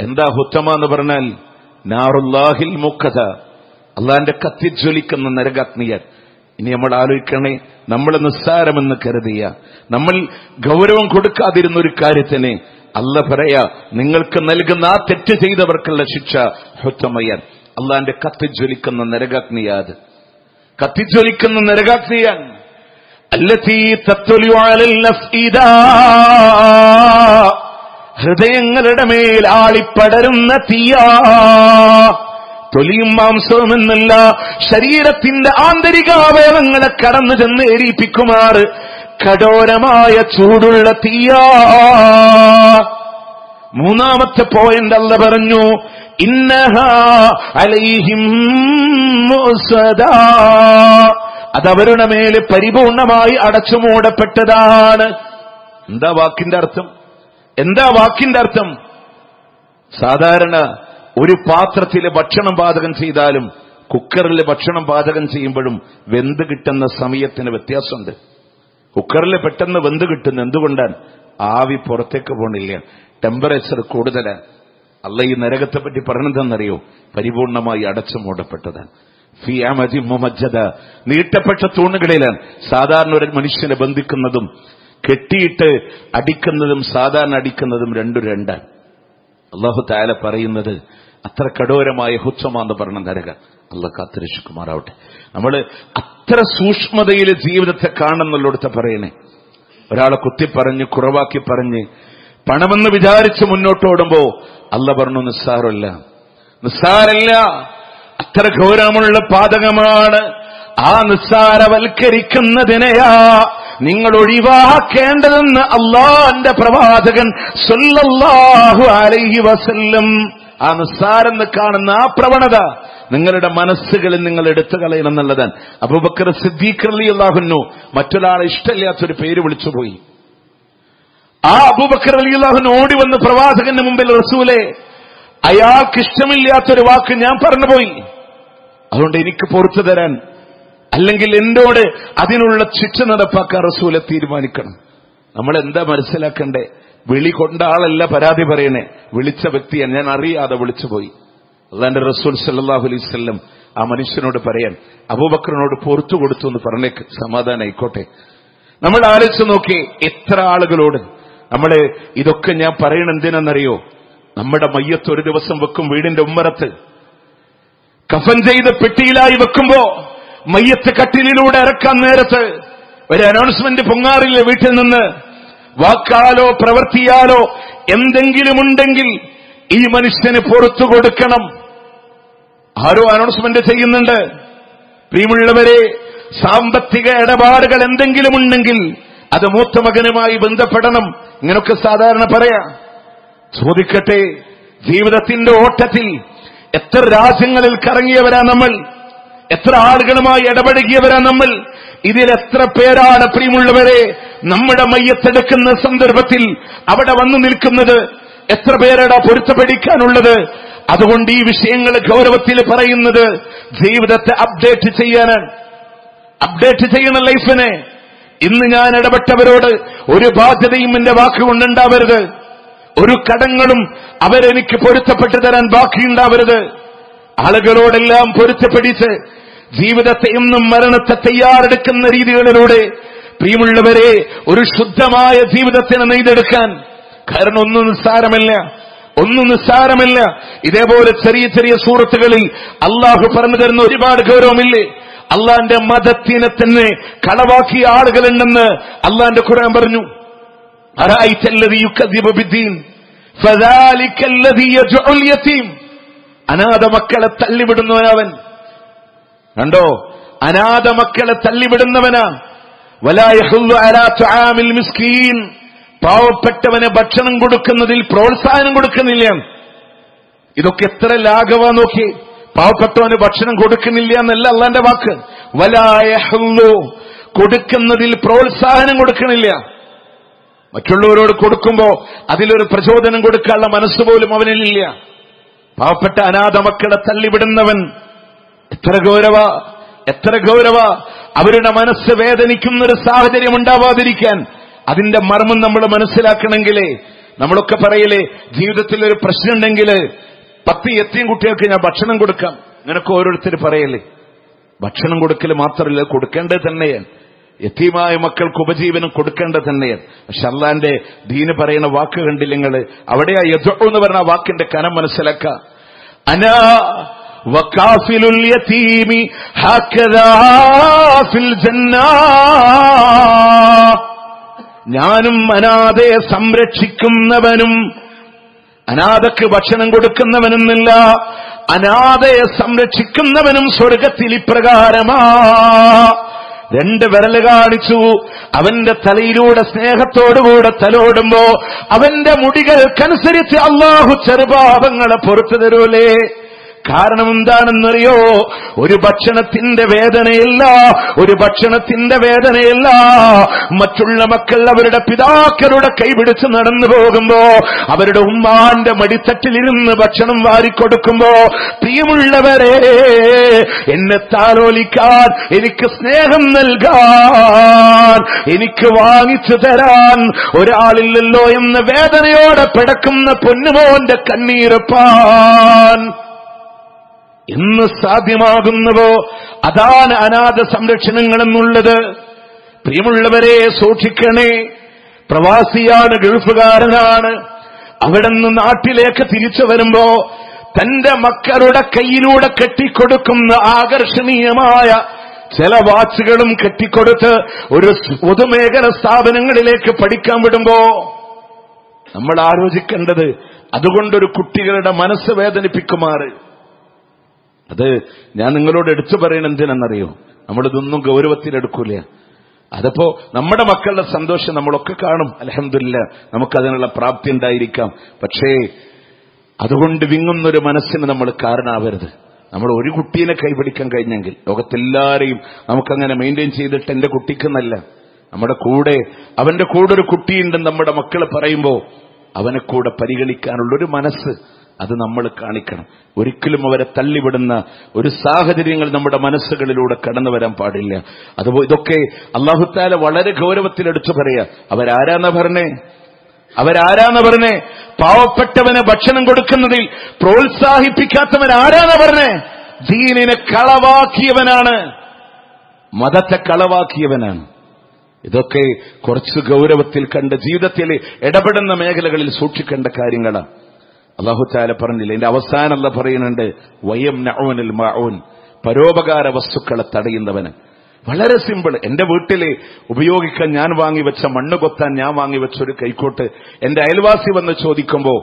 എന്താ ഹുത്തമ എന്ന് പറഞ്ഞാൽ നാറുല്ലാഹിൽ മുഖത അള്ളാന്റെ കത്തിജ്വലിക്കുന്ന നരകാഗ്നിയാൽ ഇനി നമ്മൾ ആലോചിക്കണേ നമ്മൾ നിസ്സാരമെന്ന് കരുതിയ നമ്മൾ ഗൗരവം കൊടുക്കാതിരുന്ന ഒരു കാര്യത്തിന് അല്ല പറയാ നിങ്ങൾക്ക് നൽകുന്ന ആ തെറ്റ് ചെയ്തവർക്കുള്ള ശിക്ഷ ഹൊത്തമയ്യാൻ. അള്ളാന്റെ കത്തിജ്വലിക്കുന്ന നരകാഗ്നിയാത്. കത്തിജ്വലിക്കുന്ന നരകാഗ്നിയാണ് ഹൃദയങ്ങളുടെ മേൽ ആളിപ്പടരുന്ന തീയാ. തൊലിയും മാംസവും എന്നല്ല ശരീരത്തിന്റെ ആന്തരികാവയവങ്ങളെ കടന്നു ചെന്ന് ഏരിപ്പിക്കുമാറ് കഠോരമായ ചൂടുള്ള തീയാ. മൂന്നാമത്തെ പോയിന്റ് അല്ല പറഞ്ഞു ഇന്നഹ അലൈഹിം അതവരുടെ മേൽ പരിപൂർണമായി അടച്ചുമൂടപ്പെട്ടതാണ് എന്താ വാക്കിന്റെ അർത്ഥം? എന്താ വാക്കിന്റെ അർത്ഥം? സാധാരണ ഒരു പാത്രത്തിൽ ഭക്ഷണം പാചകം ചെയ്താലും കുക്കറിൽ ഭക്ഷണം പാചകം ചെയ്യുമ്പോഴും വെന്ത് കിട്ടുന്ന സമയത്തിന് വ്യത്യാസമുണ്ട്. കുക്കറിൽ പെട്ടെന്ന് വെന്ത് കിട്ടുന്ന എന്തുകൊണ്ടാണ്? ആവി പുറത്തേക്ക് പോണില്ല. ടെമ്പറേച്ചർ കൂടുതലാണ്. അല്ല ഈ നരകത്തെ പറ്റി പറഞ്ഞതെന്നറിയോ? പരിപൂർണമായി അടച്ചു മൂടപ്പെട്ടതാണ്. നീട്ടപ്പെട്ട തൂണുകളിലാണ് സാധാരണ ഒരു മനുഷ്യനെ ബന്ധിക്കുന്നതും കെട്ടിയിട്ട് അടിക്കുന്നതും സാധാരണ അടിക്കുന്നതും രണ്ടു രണ്ടാണ്. അള്ളാഹു താല പറയുന്നത് അത്ര കഠോരമായ ഹുച്ചമാന്ന് പറഞ്ഞ നരക അല്ല കാത്തിരക്ഷിക്കുമാറാവട്ടെ. നമ്മൾ അത്ര സൂക്ഷ്മതയിൽ ജീവിതത്തെ കാണുന്നുള്ളിടത്ത് പറയണേ. ഒരാളെ കുത്തിപ്പറഞ്ഞ് കുറവാക്കി പറഞ്ഞ് പണമെന്ന് വിചാരിച്ച് മുന്നോട്ടോടുമ്പോ അല്ല പറഞ്ഞു നിസ്സാരമല്ല നിസ്സാരല്ല. അത്ര ഗൗരവമുള്ള പാതകമാണ് ആ നിസ്സാരവൽക്കരിക്കുന്നതിനെയാ നിങ്ങൾ ഒഴിവാക്കേണ്ടതെന്ന് അള്ളാന്റെ പ്രവാചകൻ സൊല്ലാഹു അലൈഹി വസല്ലം ആ നിസ്സാരെന്ന് കാണുന്ന ആ പ്രവണത നിങ്ങളുടെ മനസ്സുകളിൽ നിങ്ങൾ എടുത്തു കളയണം എന്നുള്ളതാണ്. അബൂബക്കർ സിദ്ദീഖ് അലി അള്ളാഹുന്നു മറ്റൊരാളെ ഇഷ്ടമില്ലാത്തൊരു പേര് വിളിച്ചുപോയി ആ അബൂബക്കർ അലി അള്ളാഹുന് ഓടി വന്ന് പ്രവാചകന്റെ മുമ്പിൽ റസൂലെ അയാൾക്ക് ഇഷ്ടമില്ലാത്തൊരു വാക്ക് ഞാൻ പറഞ്ഞുപോയി. അതുകൊണ്ട് എനിക്ക് പുറത്തു തരാൻ അല്ലെങ്കിൽ എന്നോട് അതിനുള്ള ശിക്ഷ നടപ്പാക്കാൻ റസൂലെ തീരുമാനിക്കണം. നമ്മൾ എന്താ മനസ്സിലാക്കണ്ടേ? വിളി കൊണ്ട ആളല്ല പരാതി പറയണേ. വിളിച്ച വ്യക്തിയെ ഞാൻ അറിയാതെ വിളിച്ചുപോയി അള്ളാന്റെ റസൂൽ സല്ലാഹു അലൈവല്ലം ആ മനുഷ്യനോട് പറയാൻ അബൂബക്കറിനോട് പുറത്തു കൊടുത്തു എന്ന് പറഞ്ഞേക്ക് സമാധാനം ആയിക്കോട്ടെ. നമ്മൾ ആലോചിച്ച് നോക്കി എത്ര ആളുകളോട് നമ്മൾ ഇതൊക്കെ ഞാൻ പറയണ എന്തിനെന്നറിയോ നമ്മുടെ മയ്യത്ത് ഒരു ദിവസം വെക്കും വീടിന്റെ ഉമ്മറത്ത്. കഫൻ ചെയ്ത് പെട്ടിയിലായി വെക്കുമ്പോ മയ്യത്ത് കട്ടിലിലൂടെ ഇറക്കാൻ നേരത്ത് ഒരു അനൗൺസ്മെന്റ് പൊങ്ങാറില്ല വീട്ടിൽ നിന്ന്? വാക്കാലോ പ്രവർത്തിയാലോ എന്തെങ്കിലുമുണ്ടെങ്കിൽ ഈ മനുഷ്യന് പുറത്തു കൊടുക്കണം. ആരോ അനൗൺസ്മെന്റ് ചെയ്യുന്നുണ്ട്. പ്രിയമുള്ളവരെ സാമ്പത്തിക ഇടപാടുകൾ എന്തെങ്കിലും ഉണ്ടെങ്കിൽ അത് മൂത്ത മകനുമായി ബന്ധപ്പെടണം. ഇങ്ങനൊക്കെ സാധാരണ പറയാ. ചോദിക്കട്ടെ ജീവിതത്തിന്റെ ഓട്ടത്തിൽ എത്ര രാജ്യങ്ങളിൽ കറങ്ങിയവരാ നമ്മൾ? എത്ര ആളുകളുമായി ഇടപഴകിയവരാ നമ്മൾ? ഇതിൽ എത്ര പേരാണ് പ്രിയമുള്ളവരെ? നമ്മുടെ മയ്യത്തെടുക്കുന്ന സന്ദർഭത്തിൽ അവിടെ വന്നു നിൽക്കുന്നത് എത്ര പേരടാ പൊരുത്തപ്പെടിക്കാനുള്ളത്? അതുകൊണ്ട് ഈ വിഷയങ്ങൾ ഗൗരവത്തിൽ പറയുന്നത് ജീവിതത്തെ അപ്ഡേറ്റ് ചെയ്യാനാണ്. അപ്ഡേറ്റ് ചെയ്യുന്ന ലൈഫിനെ. ഇന്ന് ഞാൻ ഇടപെട്ടവരോട് ഒരു ബാധ്യതയും എന്റെ വാക്കുകൊണ്ടുണ്ടാവരുത് ഒരു കടങ്ങളും അവരെനിക്ക് പൊരുത്തപ്പെട്ടു തരാൻ ബാക്കിയുണ്ടാവരുത്. ആളുകളോടെല്ലാം പൊരുത്തപ്പെടിച്ച് ജീവിതത്തെ എന്നും മരണത്തെ തയ്യാറെടുക്കുന്ന രീതികളിലൂടെ പ്രിയമുള്ളവരെ ഒരു ശുദ്ധമായ ജീവിതത്തിന് നെയ്തെടുക്കാൻ കാരണം ഒന്നും നിസ്സാരമല്ല ഒന്നും നിസ്സാരമല്ല. ഇതേപോലെ ചെറിയ ചെറിയ സൂറത്തുകളിൽ അള്ളാഹു പറഞ്ഞു തരുന്ന ഒരുപാട് ഗൗരവമില്ലേ? അള്ളാന്റെ മതത്തിനെ തന്നെ കളവാക്കിയ ആളുകളുണ്ടെന്ന് അള്ളാന്റെ ഖുർആൻ പറഞ്ഞു. അറായിത്തല്ലതി യുക്കദീബ് ബിദ്ദീൻ യതീം. അനാഥ മക്കളെ തള്ളിവിടുന്നവനവൻ. കണ്ടോ? അനാഥ മക്കളെ തള്ളിവിടുന്നവനാ മിസ്കീൻ. പാവപ്പെട്ടവന് ഭക്ഷണം കൊടുക്കുന്നതിൽ പ്രോത്സാഹനം കൊടുക്കുന്നില്ല. ഇതൊക്കെ എത്ര ലാഘവ നോക്കി. പാവപ്പെട്ടവന് ഭക്ഷണം കൊടുക്കുന്നില്ല എന്നല്ല അള്ളാന്റെ വാക്ക്. വലായഹു കൊടുക്കുന്നതിൽ പ്രോത്സാഹനം കൊടുക്കണില്ല മറ്റുള്ളവരോട് കൊടുക്കുമ്പോ അതിലൊരു പ്രചോദനം കൊടുക്കാനുള്ള മനസ്സ് പോലും അവനിലില്ല. പാവപ്പെട്ട അനാഥ മക്കളെ തള്ളിവിടുന്നവൻ എത്ര ഗൗരവ എത്ര ഗൗരവ. അവരുടെ മനസ്സ് വേദനിക്കുന്ന ഒരു സാഹചര്യം ഉണ്ടാവാതിരിക്കാൻ അതിന്റെ മർമ്മം നമ്മൾ മനസ്സിലാക്കണമെങ്കിലേ നമ്മളൊക്കെ പറയില്ലേ ജീവിതത്തിൽ ഒരു പ്രശ്നമുണ്ടെങ്കിൽ പത്ത് എത്തിയും കുട്ടികൾക്ക് ഞാൻ ഭക്ഷണം കൊടുക്കാം. നിനക്ക് ഓരോരുത്തർ പറയല്ലേ ഭക്ഷണം കൊടുക്കൽ മാത്രമല്ല കൊടുക്കേണ്ടത് തന്നെയാണ്. എത്തിയുമായ മക്കൾക്ക് ഉപജീവനം കൊടുക്കേണ്ടത് തന്നെയാണ്. പക്ഷെ അള്ളാന്റെ ദീന് പറയുന്ന വാക്ക് കണ്ടില്ലെങ്കിൽ അവിടെ അവിടെയാ യഥോ എന്ന് പറഞ്ഞ വാക്കിന്റെ കനം മനസ്സിലാക്ക അനാ وكافل اليتيم هكذا في الجنة ഞാനും അനാഥയെ സംരക്ഷിക്കുന്നവനും അനാഥക്ക് ഭക്ഷണം കൊടുക്കുന്നവനെന്നില്ല അനാഥയെ സംരക്ഷിക്കുന്നവനും സ്വർഗത്തിൽ ഇപ്രകാരമാ. രണ്ട് വിരൽ കാണിച്ചു. അവന്റെ തലയിലൂടെ സ്നേഹത്തോടുകൂടെ തലോടുമ്പോ അവന്റെ മുടികൾക്കനുസരിച്ച് അള്ളാഹു ചെറുപാപങ്ങളെ പുറത്തു തരൂലേ. കാരണം എന്താണെന്നറിയോ ഒരു ഭക്ഷണത്തിന്റെ വേദനയല്ല ഒരു ഭക്ഷണത്തിന്റെ വേദനയല്ല. മറ്റുള്ള മക്കൾ അവരുടെ പിതാക്കളുടെ കൈപിടിച്ച് നടന്നു പോകുമ്പോ അവരുടെ ഉമ്മാന്റെ മടിത്തട്ടിലിരുന്ന് ഭക്ഷണം വാരിക്കൊടുക്കുമ്പോ പ്രിയമുള്ളവരെ എന്നെ താലോലിക്കാൻ എനിക്ക് സ്നേഹം നൽകാൻ എനിക്ക് വാങ്ങിച്ചു തരാൻ ഒരാളില്ലല്ലോ എന്ന വേദനയോടെ പിടക്കുന്ന പൊന്നുമോന്റെ കണ്ണീരപ്പാൻ. എന്ന് സാധ്യമാകുന്നുവോ അതാണ് അനാഥ സംരക്ഷണങ്ങൾ എന്നുള്ളത് പ്രിയമുള്ളവരെ സൂക്ഷിക്കണേ പ്രവാസിയാണ് ഗൾഫുകാരനാണ്. അവിടെ നിന്ന് നാട്ടിലേക്ക് തിരിച്ചു വരുമ്പോ തന്റെ മക്കളുടെ കയ്യിലൂടെ കെട്ടിക്കൊടുക്കുന്ന ആകർഷണീയമായ ചില വാച്ചുകളും കെട്ടിക്കൊടുത്ത് ഒരു പൊതുമേഖല സ്ഥാപനങ്ങളിലേക്ക് പഠിക്കാൻ വിടുമ്പോ നമ്മൾ ആലോചിക്കേണ്ടത് അതുകൊണ്ടൊരു കുട്ടികളുടെ മനസ്സ് വേദനിപ്പിക്കുമാറ്. അത് ഞാൻ നിങ്ങളോട് എടുത്തു പറയണ എന്തിനെന്നറിയോ നമ്മളിതൊന്നും ഗൗരവത്തിലെടുക്കൂല അതപ്പോ നമ്മുടെ മക്കളുടെ സന്തോഷം നമ്മളൊക്കെ കാണും അലഹമില്ല നമുക്കതിനുള്ള പ്രാപ്തി ഉണ്ടായിരിക്കാം. പക്ഷേ അതുകൊണ്ട് വിങ്ങുന്നൊരു മനസ്സിന് നമ്മൾ കാരണാവരുത്. നമ്മൾ ഒരു കുട്ടീനെ കൈപിടിക്കാൻ കഴിഞ്ഞെങ്കിൽ ലോകത്തെല്ലാരെയും നമുക്കങ്ങനെ മെയിന്റെയിൻ ചെയ്തിട്ട് എന്റെ കുട്ടിക്കെന്നല്ല. നമ്മുടെ കൂടെ അവന്റെ കൂടെ ഒരു കുട്ടിയുണ്ടെന്ന് നമ്മുടെ മക്കൾ പറയുമ്പോൾ അവനെ കൂടെ പരിഗണിക്കാനുള്ള ഒരു മനസ്സ് അത് നമ്മൾ കാണിക്കണം. ഒരിക്കലും അവരെ തള്ളിവിടുന്ന ഒരു സാഹചര്യങ്ങൾ നമ്മുടെ മനസ്സുകളിലൂടെ കടന്നു വരാൻ പാടില്ല. അതുപോലെ ഇതൊക്കെ അള്ളാഹുത്താല വളരെ ഗൗരവത്തിലെടുത്തു പറയാ. അവരാരാന്ന പറഞ്ഞേ? അവരാരാന്ന് പറഞ്ഞേ? പാവപ്പെട്ടവന് ഭക്ഷണം കൊടുക്കുന്നതിൽ പ്രോത്സാഹിപ്പിക്കാത്തവൻ ആരാന്ന് പറഞ്ഞേ? ദീനിനെ കളവാക്കിയവനാണ്. മതത്തെ കളവാക്കിയവനാണ്. ഇതൊക്കെ കുറച്ച് ഗൗരവത്തിൽ കണ്ട് ജീവിതത്തിൽ ഇടപെടുന്ന മേഖലകളിൽ സൂക്ഷിക്കേണ്ട കാര്യങ്ങളാണ് അള്ളാഹു ചാല പറഞ്ഞില്ല എന്റെ അവസാനം അല്ല പറയുന്നുണ്ട് വയം നഅൂനിൽ മഅൂൻ പരോപകാര വസ്തുക്കളെ തടയുന്നവന്. വളരെ സിമ്പിൾ എന്റെ വീട്ടിലെ ഉപയോഗിക്കാൻ ഞാൻ വാങ്ങിവെച്ച മണ്ണ് കൊത്താൻ ഞാൻ വാങ്ങിവെച്ച ഒരു കൈക്കോട്ട് എന്റെ അയൽവാസി വന്ന് ചോദിക്കുമ്പോ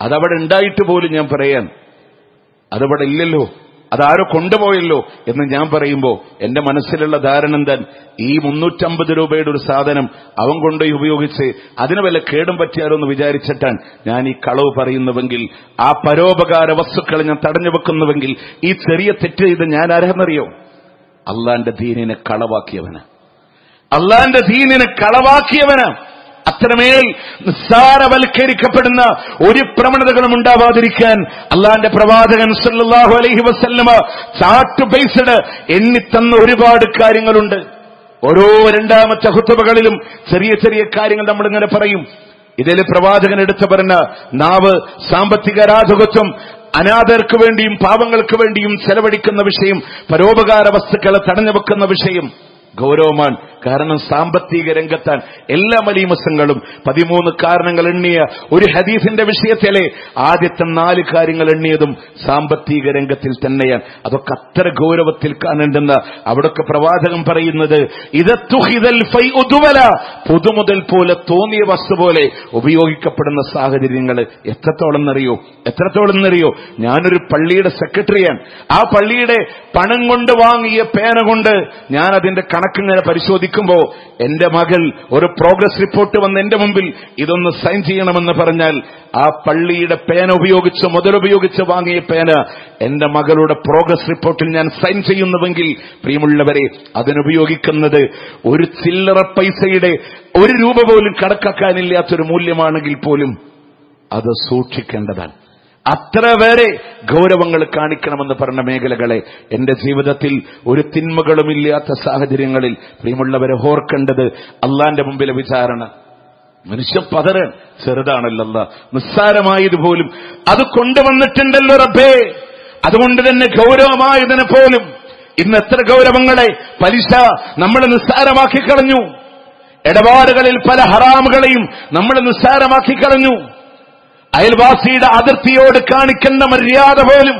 അതവിടെ ഉണ്ടായിട്ട് പോലും ഞാൻ പറയാൻ അതവിടെ ഇല്ലല്ലോ അതാരോ കൊണ്ടുപോയല്ലോ എന്ന് ഞാൻ പറയുമ്പോൾ എന്റെ മനസ്സിലുള്ള ധാരണ എന്താ ഈ മുന്നൂറ്റമ്പത് രൂപയുടെ ഒരു സാധനം അവൻ കൊണ്ടുപോയി ഉപയോഗിച്ച് അതിന് വല്ല കേടും പറ്റിയാലോ എന്ന് വിചാരിച്ചിട്ടാണ് ഞാൻ ഈ കളവ് പറയുന്നുവെങ്കിൽ ആ പരോപകാര വസ്തുക്കളെ ഞാൻ തടഞ്ഞു വെക്കുന്നുവെങ്കിൽ ഈ ചെറിയ തെറ്റ് ചെയ്ത് ഞാൻ ആരെന്നറിയോ അള്ളാന്റെ ദീനിനെ കളവാക്കിയവന്. അള്ളാന്റെ ദീനിനെ കളവാക്കിയവന്. അത്രമേൽ നിസ്സാരവൽക്കരിക്കപ്പെടുന്ന ഒരു പ്രവണതകളും ഉണ്ടാവാതിരിക്കാൻ അള്ളാന്റെ പ്രവാചകൻ സല്ലാഹു അലഹി വസ്ല്ലമ ചാട്ടു ബേസ്ഡ് എണ്ണിത്തന്ന ഒരുപാട് കാര്യങ്ങളുണ്ട്. ഓരോ രണ്ടാമത്തെ ഹുത്തുവകളിലും ചെറിയ ചെറിയ കാര്യങ്ങൾ നമ്മൾ ഇങ്ങനെ പറയും. ഇതിൽ പ്രവാചകൻ എടുത്തു പറഞ്ഞ നാവ് സാമ്പത്തിക രാജകത്വം അനാഥർക്ക് വേണ്ടിയും പാവങ്ങൾക്ക് വേണ്ടിയും ചെലവഴിക്കുന്ന വിഷയം പരോപകാര വസ്തുക്കളെ തടഞ്ഞു വെക്കുന്ന വിഷയം ഗൗരവമാൻ കാരണം സാമ്പത്തിക രംഗത്താൻ എല്ലാ മലീമസങ്ങളും പതിമൂന്ന് കാരണങ്ങൾ എണ്ണിയ ഒരു ഹദീഫിന്റെ വിഷയത്തിലെ ആദ്യത്തെ നാല് കാര്യങ്ങൾ എണ്ണിയതും സാമ്പത്തിക രംഗത്തിൽ തന്നെയാണ്. അതൊക്കെ അത്ര ഗൗരവത്തിൽ കാണേണ്ടെന്ന് അവിടൊക്കെ പ്രവാചകം പറയുന്നത് പുതുമുതൽ പോലെ തോന്നിയ വസ്തു പോലെ ഉപയോഗിക്കപ്പെടുന്ന സാഹചര്യങ്ങൾ എത്രത്തോളം എന്നറിയോ എത്രത്തോളം എന്നറിയോ ഞാനൊരു പള്ളിയുടെ സെക്രട്ടറിയാണ്. ആ പള്ളിയുടെ പണം കൊണ്ട് വാങ്ങിയ പേന കൊണ്ട് ഞാൻ അതിന്റെ കണക്കിങ്ങനെ പരിശോധിക്കുമ്പോൾ എന്റെ മകൾ ഒരു പ്രോഗ്രസ് റിപ്പോർട്ട് വന്ന് എന്റെ മുമ്പിൽ ഇതൊന്ന് സൈൻ ചെയ്യണമെന്ന് പറഞ്ഞാൽ ആ പള്ളിയുടെ പേന ഉപയോഗിച്ച് മുതലുപയോഗിച്ച് വാങ്ങിയ പേന എന്റെ മകളുടെ പ്രോഗ്രസ് റിപ്പോർട്ടിൽ ഞാൻ സൈൻ ചെയ്യുന്നുവെങ്കിൽ പ്രിയമുള്ളവരെ അതിനുപയോഗിക്കുന്നത് ഒരു ചില്ലറ പൈസയുടെ ഒരു രൂപ പോലും കണക്കാക്കാനില്ലാത്തൊരു മൂല്യമാണെങ്കിൽ പോലും അത് സൂക്ഷിക്കേണ്ടതാണ്. അത്ര വരെ ഗൗരവങ്ങൾ കാണിക്കണമെന്ന് പറഞ്ഞ മേഖലകളെ എന്റെ ജീവിതത്തിൽ ഒരു തിന്മകളുമില്ലാത്ത സാഹചര്യങ്ങളിൽ പ്രിയമുള്ളവരെ ഓർക്കേണ്ടത് അള്ളാന്റെ മുമ്പിലെ വിചാരണ. മനുഷ്യ പതരൻ ചെറുതാണല്ലോ നിസ്സാരമായതുപോലും അത് കൊണ്ടുവന്നിട്ടുണ്ടല്ലോ റബ്ബേ. അതുകൊണ്ട് തന്നെ ഗൗരവമായതിനെ പോലും. ഇന്ന് എത്ര ഗൗരവങ്ങളെ പലിശ നമ്മൾ നിസ്സാരമാക്കി കളഞ്ഞു. ഇടപാടുകളിൽ പല ഹറാമുകളെയും നമ്മൾ നിസ്സാരമാക്കി കളഞ്ഞു. അയൽവാസിയുടെ അതിർത്തിയോട് കാണിക്കേണ്ട മര്യാദ പോലും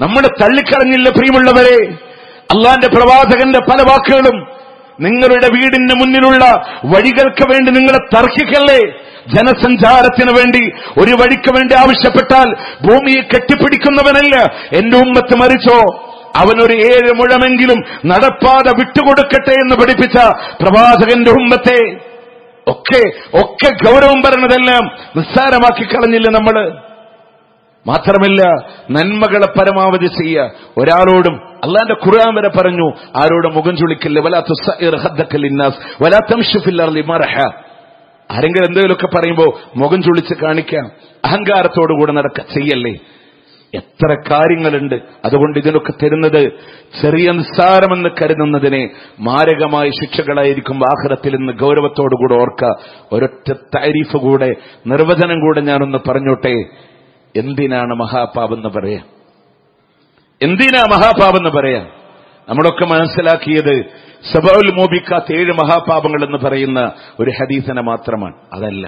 നമ്മൾ തള്ളിക്കളഞ്ഞില്ല പ്രിയമുള്ളവരെ. അള്ളാന്റെ പ്രവാചകന്റെ പല വാക്കുകളും നിങ്ങളുടെ വീടിന് മുന്നിലുള്ള വഴികൾക്ക് വേണ്ടി നിങ്ങളെ തർക്കിക്കല്ലേ? ജനസഞ്ചാരത്തിന് വേണ്ടി ഒരു വഴിക്ക് വേണ്ടി ആവശ്യപ്പെട്ടാൽ ഭൂമിയെ കെട്ടിപ്പിടിക്കുന്നവനല്ല. എന്റെ ഉമ്മത്ത് മരിച്ചോ? അവനൊരു ഏഴ് മുഴമെങ്കിലും നടപ്പാതെ വിട്ടുകൊടുക്കട്ടെ എന്ന് പഠിപ്പിച്ച പ്രവാചകന്റെ ഉമ്മത്തെ ഒക്കെ ഒക്കെ ഗൗരവം പറഞ്ഞതെല്ലാം നിസ്സാരമാക്കി കളഞ്ഞില്ല നമ്മൾ? മാത്രമല്ല നന്മകളെ പരമാവധി ചെയ്യുക ഒരാളോടും അള്ളാന്റെ ഖുർആൻ വരെ പറഞ്ഞു ആരോടും മുഖം ചുളിക്കില്ല? ആരെങ്കിലും എന്തെങ്കിലുമൊക്കെ പറയുമ്പോൾ മുഖം ചുളിച്ച് കാണിക്കാം. അഹങ്കാരത്തോടുകൂടെ നടക്ക ചെയ്യല്ലേ? എത്ര കാര്യങ്ങളുണ്ട് അതുകൊണ്ട് ഇതിനൊക്കെ തരുന്നത് ചെറിയ നിസ്സാരമെന്ന് കരുതുന്നതിനെ മാരകമായ ശിക്ഷകളായിരിക്കും ആഹ്റത്തിൽ നിന്ന് ഗൗരവത്തോടുകൂടെ ഓർക്ക. ഒരൊറ്റ താരീഫ് കൂടെ നിർവചനം കൂടെ ഞാനൊന്ന് പറഞ്ഞോട്ടെ. എന്തിനാണ് മഹാപാപെന്ന് പറയാ? എന്തിനാ മഹാപാപെന്ന് പറയാ? നമ്മളൊക്കെ മനസ്സിലാക്കിയത് സബൗൽ മോബിക്കാത്ത ഏഴ് മഹാപാപങ്ങൾ എന്ന് പറയുന്ന ഒരു ഹദീസന മാത്രമാണ്. അതല്ല.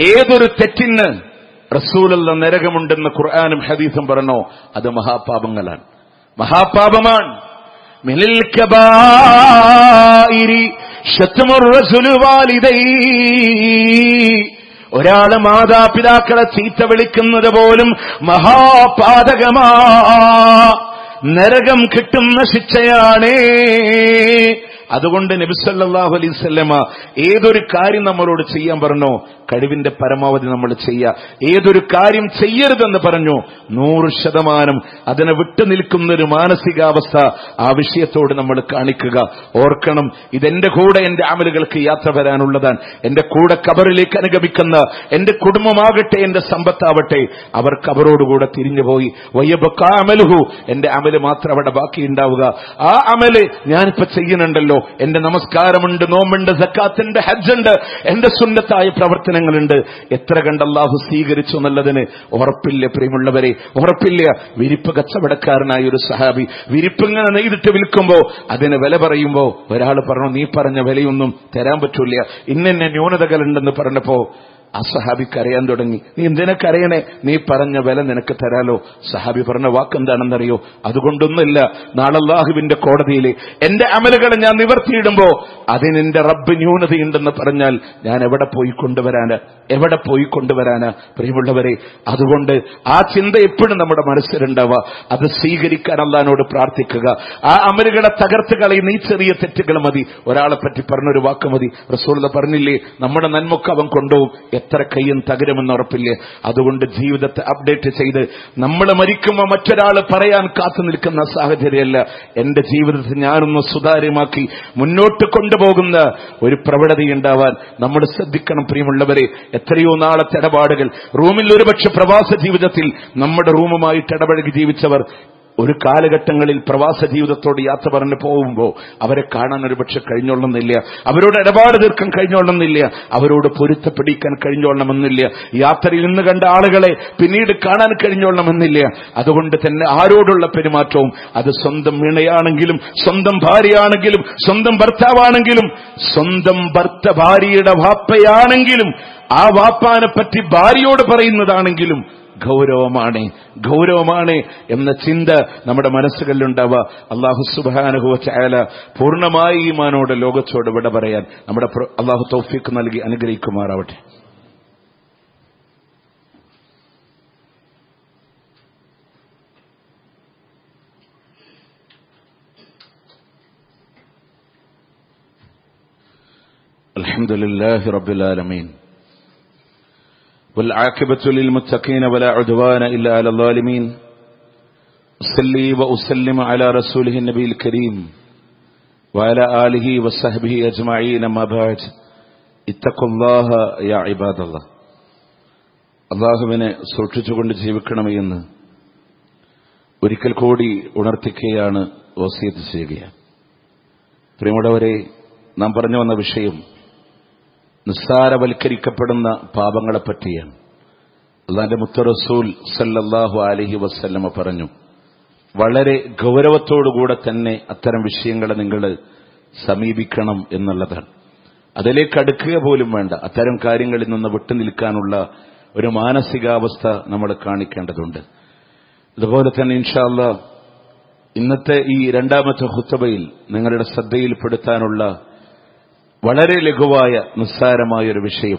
ഏതൊരു തെറ്റിന് റസൂലുള്ള നരകമുണ്ടെന്ന് ഖുർആാനും ഹദീസും പറഞ്ഞോ അത് മഹാപാപങ്ങളാണ്. മഹാപാപമാണ്. മിനിൽ കബായിരി മാതാപിതാക്കളെ ചീത്ത വിളിക്കുന്നത് പോലും മഹാപാതകമാ. നരകം കിട്ടുന്ന ശിക്ഷയാണേ. അതുകൊണ്ട് നബിസല്ലാഹു അലൈവല്ലമ ഏതൊരു കാര്യം നമ്മളോട് ചെയ്യാൻ പറഞ്ഞോ കഴിവിന്റെ പരമാവധി നമ്മൾ ചെയ്യുക. ഏതൊരു കാര്യം ചെയ്യരുതെന്ന് പറഞ്ഞു നൂറ് ശതമാനം അതിനെ വിട്ടു നിൽക്കുന്ന ഒരു മാനസികാവസ്ഥ ആ വിഷയത്തോട് നമ്മൾ കാണിക്കുക. ഓർക്കണം ഇതെന്റെ കൂടെ എന്റെ അമലുകൾക്ക് യാത്ര വരാനുള്ളതാണ്. എന്റെ കൂടെ കബറിലേക്ക് അനുഗമിക്കുന്ന എന്റെ കുടുംബമാകട്ടെ എന്റെ സമ്പത്താവട്ടെ അവർ കബറോടുകൂടെ തിരിഞ്ഞുപോയി. വയ്യബക്കാമലുഹു എന്റെ അമൽ മാത്രം അവിടെ ബാക്കിയുണ്ടാവുക. ആ അമൽ ഞാനിപ്പോ ചെയ്യുന്നുണ്ടല്ലോ. എന്റെ നമസ്കാരമുണ്ട് നോമ്പുണ്ട് സക്കാത്തുണ്ട് ഹജ്ജുണ്ട്. എന്റെ സുന്നത്തായ പ്രവർത്തനങ്ങളുണ്ട്. എത്ര കണ്ട അള്ളാഹു സ്വീകരിച്ചു എന്നുള്ളതിന് ഉറപ്പില്ല പ്രിയമുള്ളവരെ. ഉറപ്പില്ല. വിരിപ്പ് കച്ചവടക്കാരനായ ഒരു സഹാബി വിരിപ്പിങ്ങനെ നെയ്തിട്ട് വിൽക്കുമ്പോ അതിന് വില പറയുമ്പോ ഒരാൾ പറഞ്ഞു നീ പറഞ്ഞ വിലയൊന്നും തരാൻ പറ്റൂല ഇന്നെന്നെ ന്യൂനതകളുണ്ടെന്ന് പറഞ്ഞപ്പോ ആ സഹാബി കരയാൻ തുടങ്ങി. നീ എന്തിനെ കരയണേ? നീ പറഞ്ഞ വില നിനക്ക് തരാലോ. സഹാബി പറഞ്ഞ വാക്കെന്താണെന്നറിയോ അതുകൊണ്ടൊന്നുമില്ല. നാളെ അള്ളാഹുവിന്റെ കോടതിയിൽ എന്റെ അമലുകളെ ഞാൻ നിവർത്തിയിടുമ്പോ അതിനെന്റെ റബ്ബ് ന്യൂനതയുണ്ടെന്ന് പറഞ്ഞാൽ ഞാൻ എവിടെ പോയി കൊണ്ടുവരാന്? എവിടെ പോയി കൊണ്ടുവരാന്? പ്രിയമുള്ളവരെ അതുകൊണ്ട് ആ ചിന്ത എപ്പോഴും നമ്മുടെ മനസ്സിലുണ്ടാവുക. അത് സ്വീകരിക്കാൻ അള്ളഹാനോട് പ്രാർത്ഥിക്കുക. ആ അമലുകളെ തകർത്ത് കളയും നീ ചെറിയ തെറ്റുകൾ മതി. ഒരാളെ പറ്റി പറഞ്ഞൊരു വാക്ക് മതി. റസൂള്ള പറഞ്ഞില്ലേ നമ്മുടെ നന്മൊക്കെ അവൻ കൊണ്ടുപോകും എത്ര കൈയും തകരുമെന്ന് ഉറപ്പില്ലേ? അതുകൊണ്ട് ജീവിതത്തെ അപ്ഡേറ്റ് ചെയ്ത് നമ്മൾ മരിക്കുമ്പോൾ മറ്റൊരാൾ പറയാൻ കാത്തു നിൽക്കുന്ന സാഹചര്യമല്ല. എന്റെ ജീവിതത്തെ ഞാനൊന്ന് സുതാര്യമാക്കി മുന്നോട്ട് കൊണ്ടുപോകുന്ന ഒരു പ്രവണതയുണ്ടാവാൻ നമ്മൾ ശ്രദ്ധിക്കണം പ്രിയമുള്ളവരെ. എത്രയോ നാളത്തെ ഇടപാടുകൾ. റൂമിൽ ഒരുപക്ഷെ പ്രവാസ ജീവിതത്തിൽ നമ്മുടെ റൂമുമായിട്ട് ഇടപഴകി ജീവിച്ചവർ ഒരു കാലഘട്ടങ്ങളിൽ പ്രവാസ ജീവിതത്തോട് യാത്ര പറഞ്ഞു പോകുമ്പോൾ അവരെ കാണാൻ ഒരുപക്ഷെ കഴിഞ്ഞോളണമെന്നില്ല. അവരോട് ഇടപാട് തീർക്കാൻ കഴിഞ്ഞോളണമെന്നില്ല. അവരോട് പൊരുത്തപ്പെടിക്കാൻ കഴിഞ്ഞോളണമെന്നില്ല. യാത്രയിൽ നിന്ന് കണ്ട ആളുകളെ പിന്നീട് കാണാൻ കഴിഞ്ഞോളണമെന്നില്ല. അതുകൊണ്ട് തന്നെ ആരോടുള്ള പെരുമാറ്റവും അത് സ്വന്തം വീണയാണെങ്കിലും സ്വന്തം ഭാര്യയാണെങ്കിലും സ്വന്തം ഭർത്താവാണെങ്കിലും സ്വന്തം ഭർത്ത ഭാര്യയുടെ വാപ്പയാണെങ്കിലും ആ വാപ്പാനെ പറ്റി ഭാര്യയോട് പറയുന്നതാണെങ്കിലും ഗൗരവമാണ് ഗൗരവമാണ് എന്ന ചിന്ത നമ്മുടെ മനസ്സുകളിലുണ്ടാവുക അള്ളാഹു സുബാനുഹുവ ചായാല പൂർണ്ണമായി ഈമാനോട് ലോകത്തോട് വിട പറയാൻ നമ്മുടെ പ്ര- അള്ളാഹു തൗഫീക്ക് നൽകി അനുഗ്രഹിക്കുമാറാവട്ടെ الحمد لله رب العالمين والعاقبة للمتقين ولا عدوان إلا على الظالمين أصلي وأسلم على رسوله النبي الكريم وعلى آله وصحبه أجمعين ما بعد اتقوا الله يا عباد الله അള്ളാഹുവിനെ സൂക്ഷിച്ചുകൊണ്ട് ജീവിക്കണമെന്ന് ഒരിക്കൽ കൂടി ഉണർത്തിക്കുകയാണ് വസീത്ത് ചെയ്യുക പ്രിയമുള്ളവരെ നാം പറഞ്ഞു വന്ന വിഷയം നിസ്സാരവൽക്കരിക്കപ്പെടുന്ന പാപങ്ങളെ പറ്റിയാണ് അള്ളാന്റെ മുത്തറസൂൽ സല്ലല്ലാഹു അലഹി വസ്ല്ലമ പറഞ്ഞു വളരെ ഗൗരവത്തോടുകൂടെ തന്നെ അത്തരം വിഷയങ്ങളെ നിങ്ങൾ സമീപിക്കണം എന്നുള്ളതാണ്. അതിലേക്ക് അടുക്കുക പോലും വേണ്ട. അത്തരം കാര്യങ്ങളിൽ നിന്ന് വിട്ടുനിൽക്കാനുള്ള ഒരു മാനസികാവസ്ഥ നമ്മൾ കാണിക്കേണ്ടതുണ്ട്. അതുപോലെ തന്നെ ഇൻഷാല്ല ഇന്നത്തെ ഈ രണ്ടാമത്തെ ഹുത്തബയിൽ നിങ്ങളുടെ ശ്രദ്ധയിൽപ്പെടുത്താനുള്ള വളരെ ലഘുവായ നിസ്സാരമായ ഒരു വിഷയം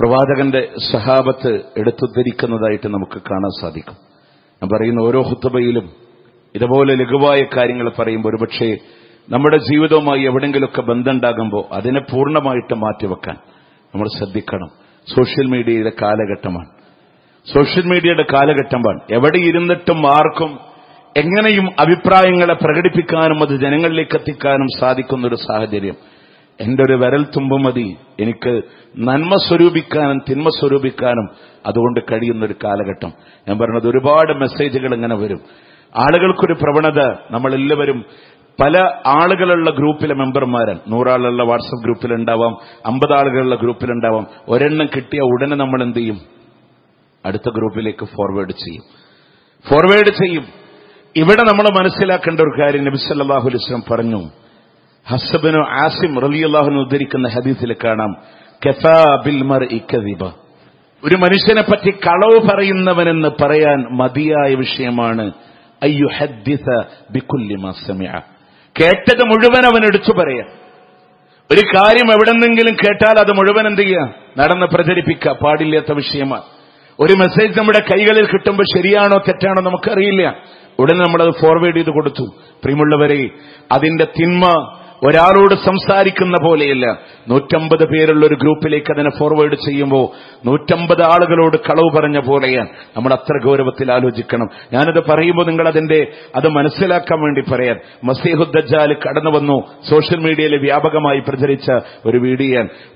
പ്രവാചകന്റെ സഹാബത്ത് എടുത്തുദ്ധരിക്കുന്നതായിട്ട് നമുക്ക് കാണാൻ സാധിക്കും. ഞാൻ പറയുന്ന ഓരോ ഹുത്തബയിലും ഇതുപോലെ ലഘുവായ കാര്യങ്ങൾ പറയുമ്പോൾ ഒരുപക്ഷെ നമ്മുടെ ജീവിതവുമായി എവിടെങ്കിലുമൊക്കെ ബന്ധമുണ്ടാകുമ്പോൾ അതിനെ പൂർണമായിട്ട് മാറ്റിവെക്കാൻ നമ്മൾ ശ്രദ്ധിക്കണം. സോഷ്യൽ മീഡിയയുടെ കാലഘട്ടമാണ്. സോഷ്യൽ മീഡിയയുടെ കാലഘട്ടമാണ്. എവിടെ ഇരുന്നിട്ടും ആർക്കും എങ്ങനെയും അഭിപ്രായങ്ങളെ പ്രകടിപ്പിക്കാനും അത് ജനങ്ങളിലേക്ക് എത്തിക്കാനും സാധിക്കുന്ന ഒരു സാഹചര്യം. എന്റെ ഒരു വിരൽ തുമ്പ് മതി. എനിക്ക് നന്മ സ്വരൂപിക്കാനും തിന്മ സ്വരൂപിക്കാനും അതുകൊണ്ട് കഴിയുന്ന ഒരു കാലഘട്ടം. ഞാൻ പറഞ്ഞത് ഒരുപാട് മെസ്സേജുകൾ ഇങ്ങനെ വരും. ആളുകൾക്കൊരു പ്രവണത നമ്മളെല്ലാവരും പല ആളുകളുള്ള ഗ്രൂപ്പിലെ മെമ്പർമാരാണ്. നൂറാളുള്ള വാട്സപ്പ് ഗ്രൂപ്പിലുണ്ടാവാം അമ്പത് ആളുകളുള്ള ഗ്രൂപ്പിലുണ്ടാവാം. ഒരെണ്ണം കിട്ടിയ ഉടനെ നമ്മൾ എന്ത് ചെയ്യും? അടുത്ത ഗ്രൂപ്പിലേക്ക് ഫോർവേഡ് ചെയ്യും. ഫോർവേഡ് ചെയ്യും. ഇവിടെ നമ്മൾ മനസ്സിലാക്കേണ്ട ഒരു കാര്യം നബി സല്ലല്ലാഹു അലൈഹി വസല്ലം പറഞ്ഞു. ഹസബിനു ആസിം റളിയല്ലാഹു ഉദ്ധരിക്കുന്ന ഹദീസിൽ കാണാം കഫാ ബിൽ മർഇ കദിബ. ഒരു മനുഷ്യനെ പറ്റി കളവ് പറയുന്നവനെന്ന് പറയാൻ മതിയായ വിഷയമാണ് അയ്യു ഹദ്ദിസ ബിക്കുല്ലി മാ സമിഅ. കേട്ടത് മുഴുവൻ അവൻ എടുത്തു പറയാം. ഒരു കാര്യം എവിടെന്നെങ്കിലും കേട്ടാൽ അത് മുഴുവൻ എന്ത് ചെയ്യുക നടന്ന് പ്രചരിപ്പിക്കുക. പാടില്ലാത്ത വിഷയമാണ് ഒരു മെസ്സേജ് നമ്മുടെ കൈകളിൽ കിട്ടുമ്പോൾ ശരിയാണോ തെറ്റാണോ നമുക്കറിയില്ല. ഉടനെ നമ്മളത് ഫോർവേഡ് ചെയ്ത് കൊടുത്തു. പ്രിയമുള്ളവരെ അതിന്റെ തിന്മ ഒരാളോട് സംസാരിക്കുന്ന പോലെയല്ല. നൂറ്റമ്പത് പേരുള്ള ഒരു ഗ്രൂപ്പിലേക്ക് അതിനെ ഫോർവേഡ് ചെയ്യുമ്പോൾ നൂറ്റമ്പത് ആളുകളോട് കളവ് പറഞ്ഞ പോലെയാണ്. നമ്മൾ അത്ര ഗൗരവത്തിൽ ആലോചിക്കണം. ഞാനത് പറയുമ്പോൾ നിങ്ങൾ അതിന്റെ അത് മനസ്സിലാക്കാൻ വേണ്ടി പറയാൻ. മസീഹുദ്ദജാൽ കടന്നു വന്നു സോഷ്യൽ മീഡിയയിൽ വ്യാപകമായി പ്രചരിച്ച ഒരു വീഡിയോ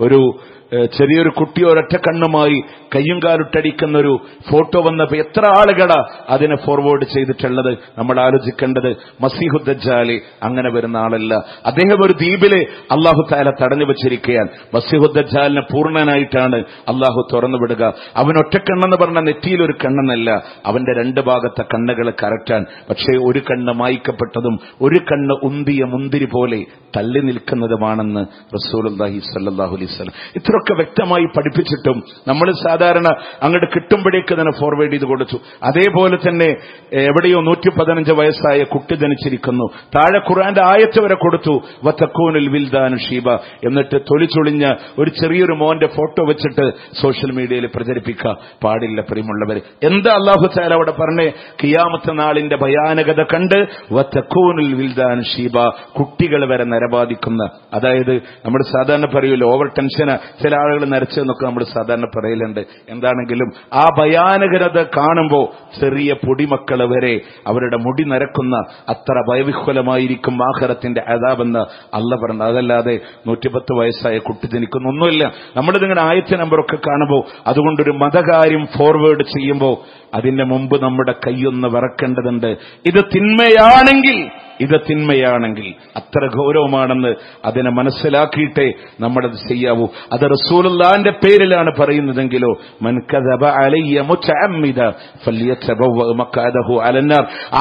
ഒരു ചെറിയൊരു കുട്ടി ഒരൊറ്റ കണ്ണുമായി കയ്യും കാലുട്ടടിക്കുന്ന ഒരു ഫോട്ടോ വന്നപ്പോ എത്ര ആളുകളാ അതിനെ ഫോർവേഡ് ചെയ്തിട്ടുള്ളത്? നമ്മൾ ആലോചിക്കേണ്ടത് മസിഹുദ്ദാലി അങ്ങനെ വരുന്ന ആളല്ല. അദ്ദേഹം ഒരു ദ്വീപിൽ അള്ളാഹു താല തടഞ്ഞു വെച്ചിരിക്കുകയാണ്. മസിഹുദ്ദാലിനെ പൂർണനായിട്ടാണ് അള്ളാഹു തുറന്നു വിടുക. അവൻ ഒറ്റക്കണ്ണെന്ന് പറഞ്ഞ നെറ്റിയിൽ ഒരു കണ്ണെന്നല്ല. അവന്റെ രണ്ട് ഭാഗത്തെ കണ്ണുകൾ കറക്റ്റാൻ. പക്ഷേ ഒരു കണ്ണ് മായ്ക്കപ്പെട്ടതും ഒരു കണ്ണ് ഉന്തിയ മുന്തിരി പോലെ തള്ളി നിൽക്കുന്നതുമാണെന്ന് റസൂലുള്ളാഹി സ്വല്ലല്ലാഹു അലൈഹി വസല്ലം. ഇത്രയൊക്കെ വ്യക്തമായി പഠിപ്പിച്ചിട്ടും നമ്മൾ സാധാരണ അങ്ങോട്ട് കിട്ടുമ്പോഴേക്ക് തന്നെ ഫോർവേഡ് ചെയ്ത് കൊടുത്തു. അതേപോലെ തന്നെ എവിടെയോ നൂറ്റി പതിനഞ്ച് വയസ്സായ കുട്ടി ജനിച്ചിരിക്കുന്നു. താഴെ ഖുറാന്റെ ആയത്ത് വരെ കൊടുത്തു. വത്തക്കൂനിൽ വിൽദാനു ഷീബ. എന്നിട്ട് തൊലിച്ചൊളിഞ്ഞ് ഒരു ചെറിയൊരു മോന്റെ ഫോട്ടോ വെച്ചിട്ട് സോഷ്യൽ മീഡിയയിൽ പ്രചരിപ്പിക്കുക. പാടില്ല പ്രിയമുള്ളവർ എന്താ അള്ളാഹു ചാല അവിടെ പറഞ്ഞേ? കിയാമത്തെ നാളിന്റെ ഭയാനകത കണ്ട് വത്തക്കൂനിൽ വിൽദാനു ഷീബ കുട്ടികൾ വരെ നരബാധിക്കുന്ന. അതായത് നമ്മൾ സാധാരണ പറയൂല്ലോ ഓവർ ടെൻഷന് ചില ആളുകൾ നരച്ചെന്നൊക്കെ നമ്മൾ സാധാരണ പറയലുണ്ട്. എന്താണെങ്കിലും ആ ഭയാനകരത കാണുമ്പോൾ ചെറിയ പൊടിമക്കൾ വരെ അവരുടെ മുടി നരക്കുന്ന അത്ര ഭയവിഹ്വലമായിരിക്കും ആഹരത്തിന്റെ അതാബെന്ന് അല്ല പറഞ്ഞു അതല്ലാതെ നൂറ്റിപ്പത്ത് വയസ്സായ കുട്ടി ജനിക്കുന്ന ഒന്നുമില്ല നമ്മളിതിങ്ങനെ ആയത്തെ നമ്പറൊക്കെ കാണുമ്പോൾ അതുകൊണ്ടൊരു മതകാര്യം ഫോർവേഡ് ചെയ്യുമ്പോൾ അതിന്റെ മുമ്പ് നമ്മുടെ കൈയൊന്ന് വിറക്കേണ്ടതുണ്ട്. ഇത് തിന്മയാണെങ്കിൽ ഇത് തിന്മയാണെങ്കിൽ അത്ര ഗൗരവമാണെന്ന് അതിനെ മനസ്സിലാക്കിയിട്ടേ നമ്മളത് ചെയ്യാവൂ. അത് റസൂലുള്ളാന്റെ പേരിലാണ് പറയുന്നതെങ്കിലോ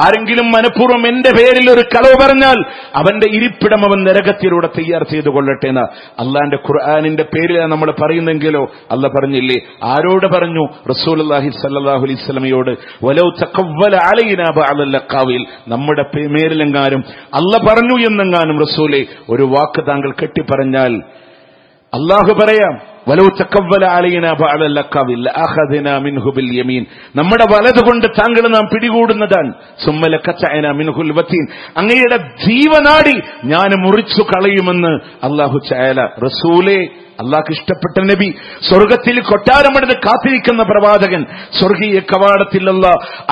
ആരെങ്കിലും മനഃപൂർവം എന്റെ പേരിൽ ഒരു കളവ് പറഞ്ഞാൽ അവന്റെ ഇരിപ്പിടം അവൻ നരകത്തിലൂടെ തയ്യാർ ചെയ്തു കൊള്ളട്ടെ എന്ന്. അള്ളാന്റെ ഖുർആാനിന്റെ പേരിലാണ് നമ്മൾ പറയുന്നെങ്കിലോ അല്ല പറഞ്ഞില്ലേ? ആരോട് പറഞ്ഞു? റസൂൽ റസൂലുള്ളാഹി സല്ലല്ലാഹു അലൈഹി വസല്ലമയോട് വലൗ ബഅദൽ ലഖാവിൽ. നമ്മുടെ മേലിലെങ്ങാനും അല്ല പറഞ്ഞു എന്നെങ്ങാനും റസൂലെ ഒരു വാക്ക് താങ്കൾ കെട്ടിപ്പറഞ്ഞാൽ അള്ളാഹു പറയാം വലവ് ചക്കവല അലയിന യമീൻ. നമ്മുടെ വലതുകൊണ്ട് താങ്കൾ നാം പിടികൂടുന്നതാണ് സുമ്മല മിൻഹുൽ വത്തീൻ അങ്ങയുടെ ജീവനാടി ഞാൻ മുറിച്ചു കളയുമെന്ന് അള്ളാഹു ചായാല റസൂലേ അള്ളാഹ്ക്ക് ഇഷ്ടപ്പെട്ട നബി സ്വർഗത്തിൽ കൊട്ടാരമടന്ന് കാത്തിരിക്കുന്ന പ്രവാചകൻ സ്വർഗീയ കവാടത്തിലുള്ള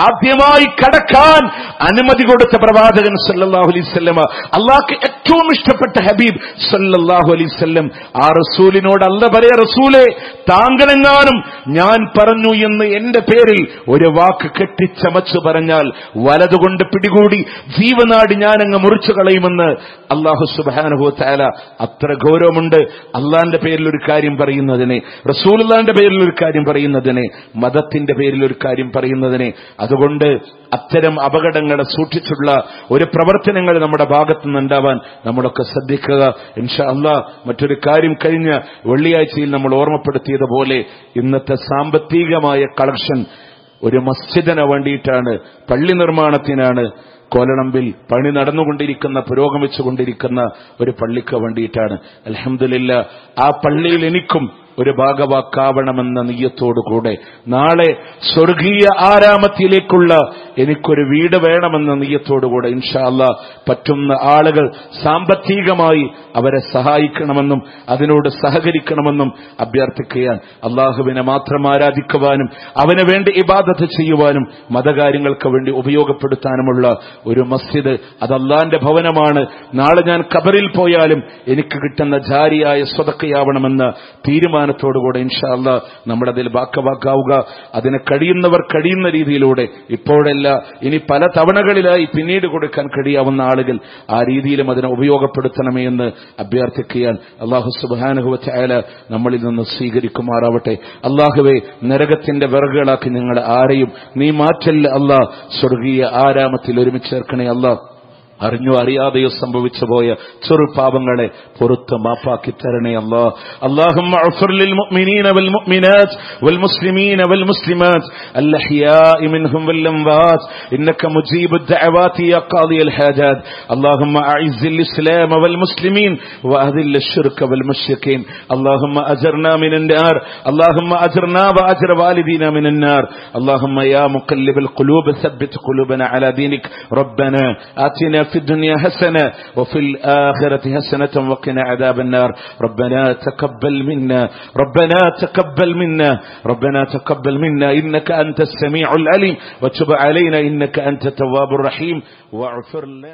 ആദ്യമായി കടക്കാൻ അനുമതി കൊടുത്ത പ്രവാചകൻ സല്ലല്ലാഹു അലൈഹി വസല്ലമ അള്ളാഹ്ക്ക് ഏറ്റവും ഇഷ്ടപ്പെട്ട ഹബീബ് സല്ലാഹു അലൈവല്ലം ആ റസൂലിനോട് പറയാ റസൂലെ താങ്കളെങ്ങാനും ഞാൻ പറഞ്ഞു എന്ന് എന്റെ പേരിൽ ഒരു വാക്ക് കെട്ടിച്ചമച്ചു പറഞ്ഞാൽ വലതുകൊണ്ട് പിടികൂടി ജീവനാടി ഞാൻ അങ്ങ് മുറിച്ചു കളയുമെന്ന് അള്ളാഹു സുബാനുഹു താല അത്ര ഗൗരവമുണ്ട്. അള്ളാന്റെ പേരിൽ ഒരു കാര്യം പറയുന്നതിനെ റസൂലുള്ളാന്റെ പേരിൽ ഒരു കാര്യം പറയുന്നതിനെ മതത്തിന്റെ പേരിൽ ഒരു കാര്യം പറയുന്നതിനെ അതുകൊണ്ട് അത്തരം അപകടങ്ങളെ സൂക്ഷിച്ചുള്ള ഒരു പ്രവർത്തനങ്ങൾ നമ്മുടെ ഭാഗത്തു നിന്നുണ്ടാവാൻ നമ്മളൊക്കെ ശ്രദ്ധിക്കുക. ഇൻഷാ അല്ല മറ്റൊരു കാര്യം കഴിഞ്ഞ വെള്ളിയാഴ്ചയിൽ നമ്മൾ ഓർമ്മപ്പെടുത്തിയതുപോലെ ഇന്നത്തെ സാമ്പത്തികമായ കളക്ഷൻ ഒരു മസ്ജിദിന് വേണ്ടിയിട്ടാണ് പള്ളി നിർമ്മാണത്തിനാണ് കോലണമ്പിൽ പണി നടന്നുകൊണ്ടിരിക്കുന്ന പുരോഗമിച്ചുകൊണ്ടിരിക്കുന്ന ഒരു പള്ളിക്ക് വേണ്ടിയിട്ടാണ്. അലഹമില്ല ആ പള്ളിയിൽ എനിക്കും ഒരു ഭാഗവാക്കാവണമെന്ന നെയ്യത്തോടുകൂടെ നാളെ സ്വർഗീയ ആരാമത്തിലേക്കുള്ള എനിക്കൊരു വീട് വേണമെന്ന നെയ്യത്തോടുകൂടെ ഇൻഷാല്ല പറ്റുന്ന ആളുകൾ സാമ്പത്തികമായി അവരെ സഹായിക്കണമെന്നും അതിനോട് സഹകരിക്കണമെന്നും അഭ്യർത്ഥിക്കുകയാണ്. അള്ളാഹുവിനെ മാത്രം ആരാധിക്കുവാനും അവന് വേണ്ടി ഇബാദത്ത് ചെയ്യുവാനും മതകാര്യങ്ങൾക്ക് വേണ്ടി ഉപയോഗപ്പെടുത്താനുമുള്ള ഒരു മസ്ജിദ് അത് അള്ളാന്റെ ഭവനമാണ്. നാളെ ഞാൻ കബറിൽ പോയാലും എനിക്ക് കിട്ടുന്ന ജാരിയായ സ്വതക്കയാവണമെന്ന തീരുമാനത്തോടുകൂടെ ഇൻഷാല്ല നമ്മുടെ അതിൽ വാക്കവാക്കാവുക. അതിന് കഴിയുന്നവർ കഴിയുന്ന രീതിയിലൂടെ ഇപ്പോഴല്ല ഇനി പല തവണകളിലായി പിന്നീട് കൊടുക്കാൻ കഴിയാവുന്ന ആളുകൾ ആ രീതിയിലും അതിനെ ഉപയോഗപ്പെടുത്തണമേ എന്ന് അഭ്യർത്ഥിക്കുകയാണ്. അള്ളാഹു സുബാനുഭവച്ചായ നമ്മളിൽ നിന്ന് സ്വീകരിക്കുമാറാവട്ടെ. അള്ളാഹുവെ നരകത്തിന്റെ വിറകുകളാക്കി ഞങ്ങൾ ആരെയും നീ മാറ്റല്ല അല്ല. സ്വർഗീയ ആരാമത്തിൽ ഒരുമിച്ച് ചേർക്കണേ അല്ലാ. അറിഞ്ഞോ അറിയാതെയോ സംഭവിച്ചു പോയ ചെറുപാപങ്ങളെ പുറത്ത് മാപ്പാക്കി തരണേ അല്ലാ اللهم اغفر للمؤمنين والمؤمنات والمسلمين والمسلمات الأحياء منهم والأموات إنك مجيب الدعوات يا قاضي الحاجات اللهم أعز الإسلام والمسلمين وأذل الشرك والمشركين اللهم أجرنا من النار اللهم أجرنا وأجر والدينا من النار اللهم يا مقلب القلوب ثبت قلوبنا على دينك ربنا في الدنيا حسنة وفي الآخرة حسنة وقنا عذاب النار. ربنا تقبل منا ربنا تقبل منا ربنا تقبل منا. إنك أنت السميع العليم. وتب علينا إنك أنت التواب الرحيم. واغفر لنا.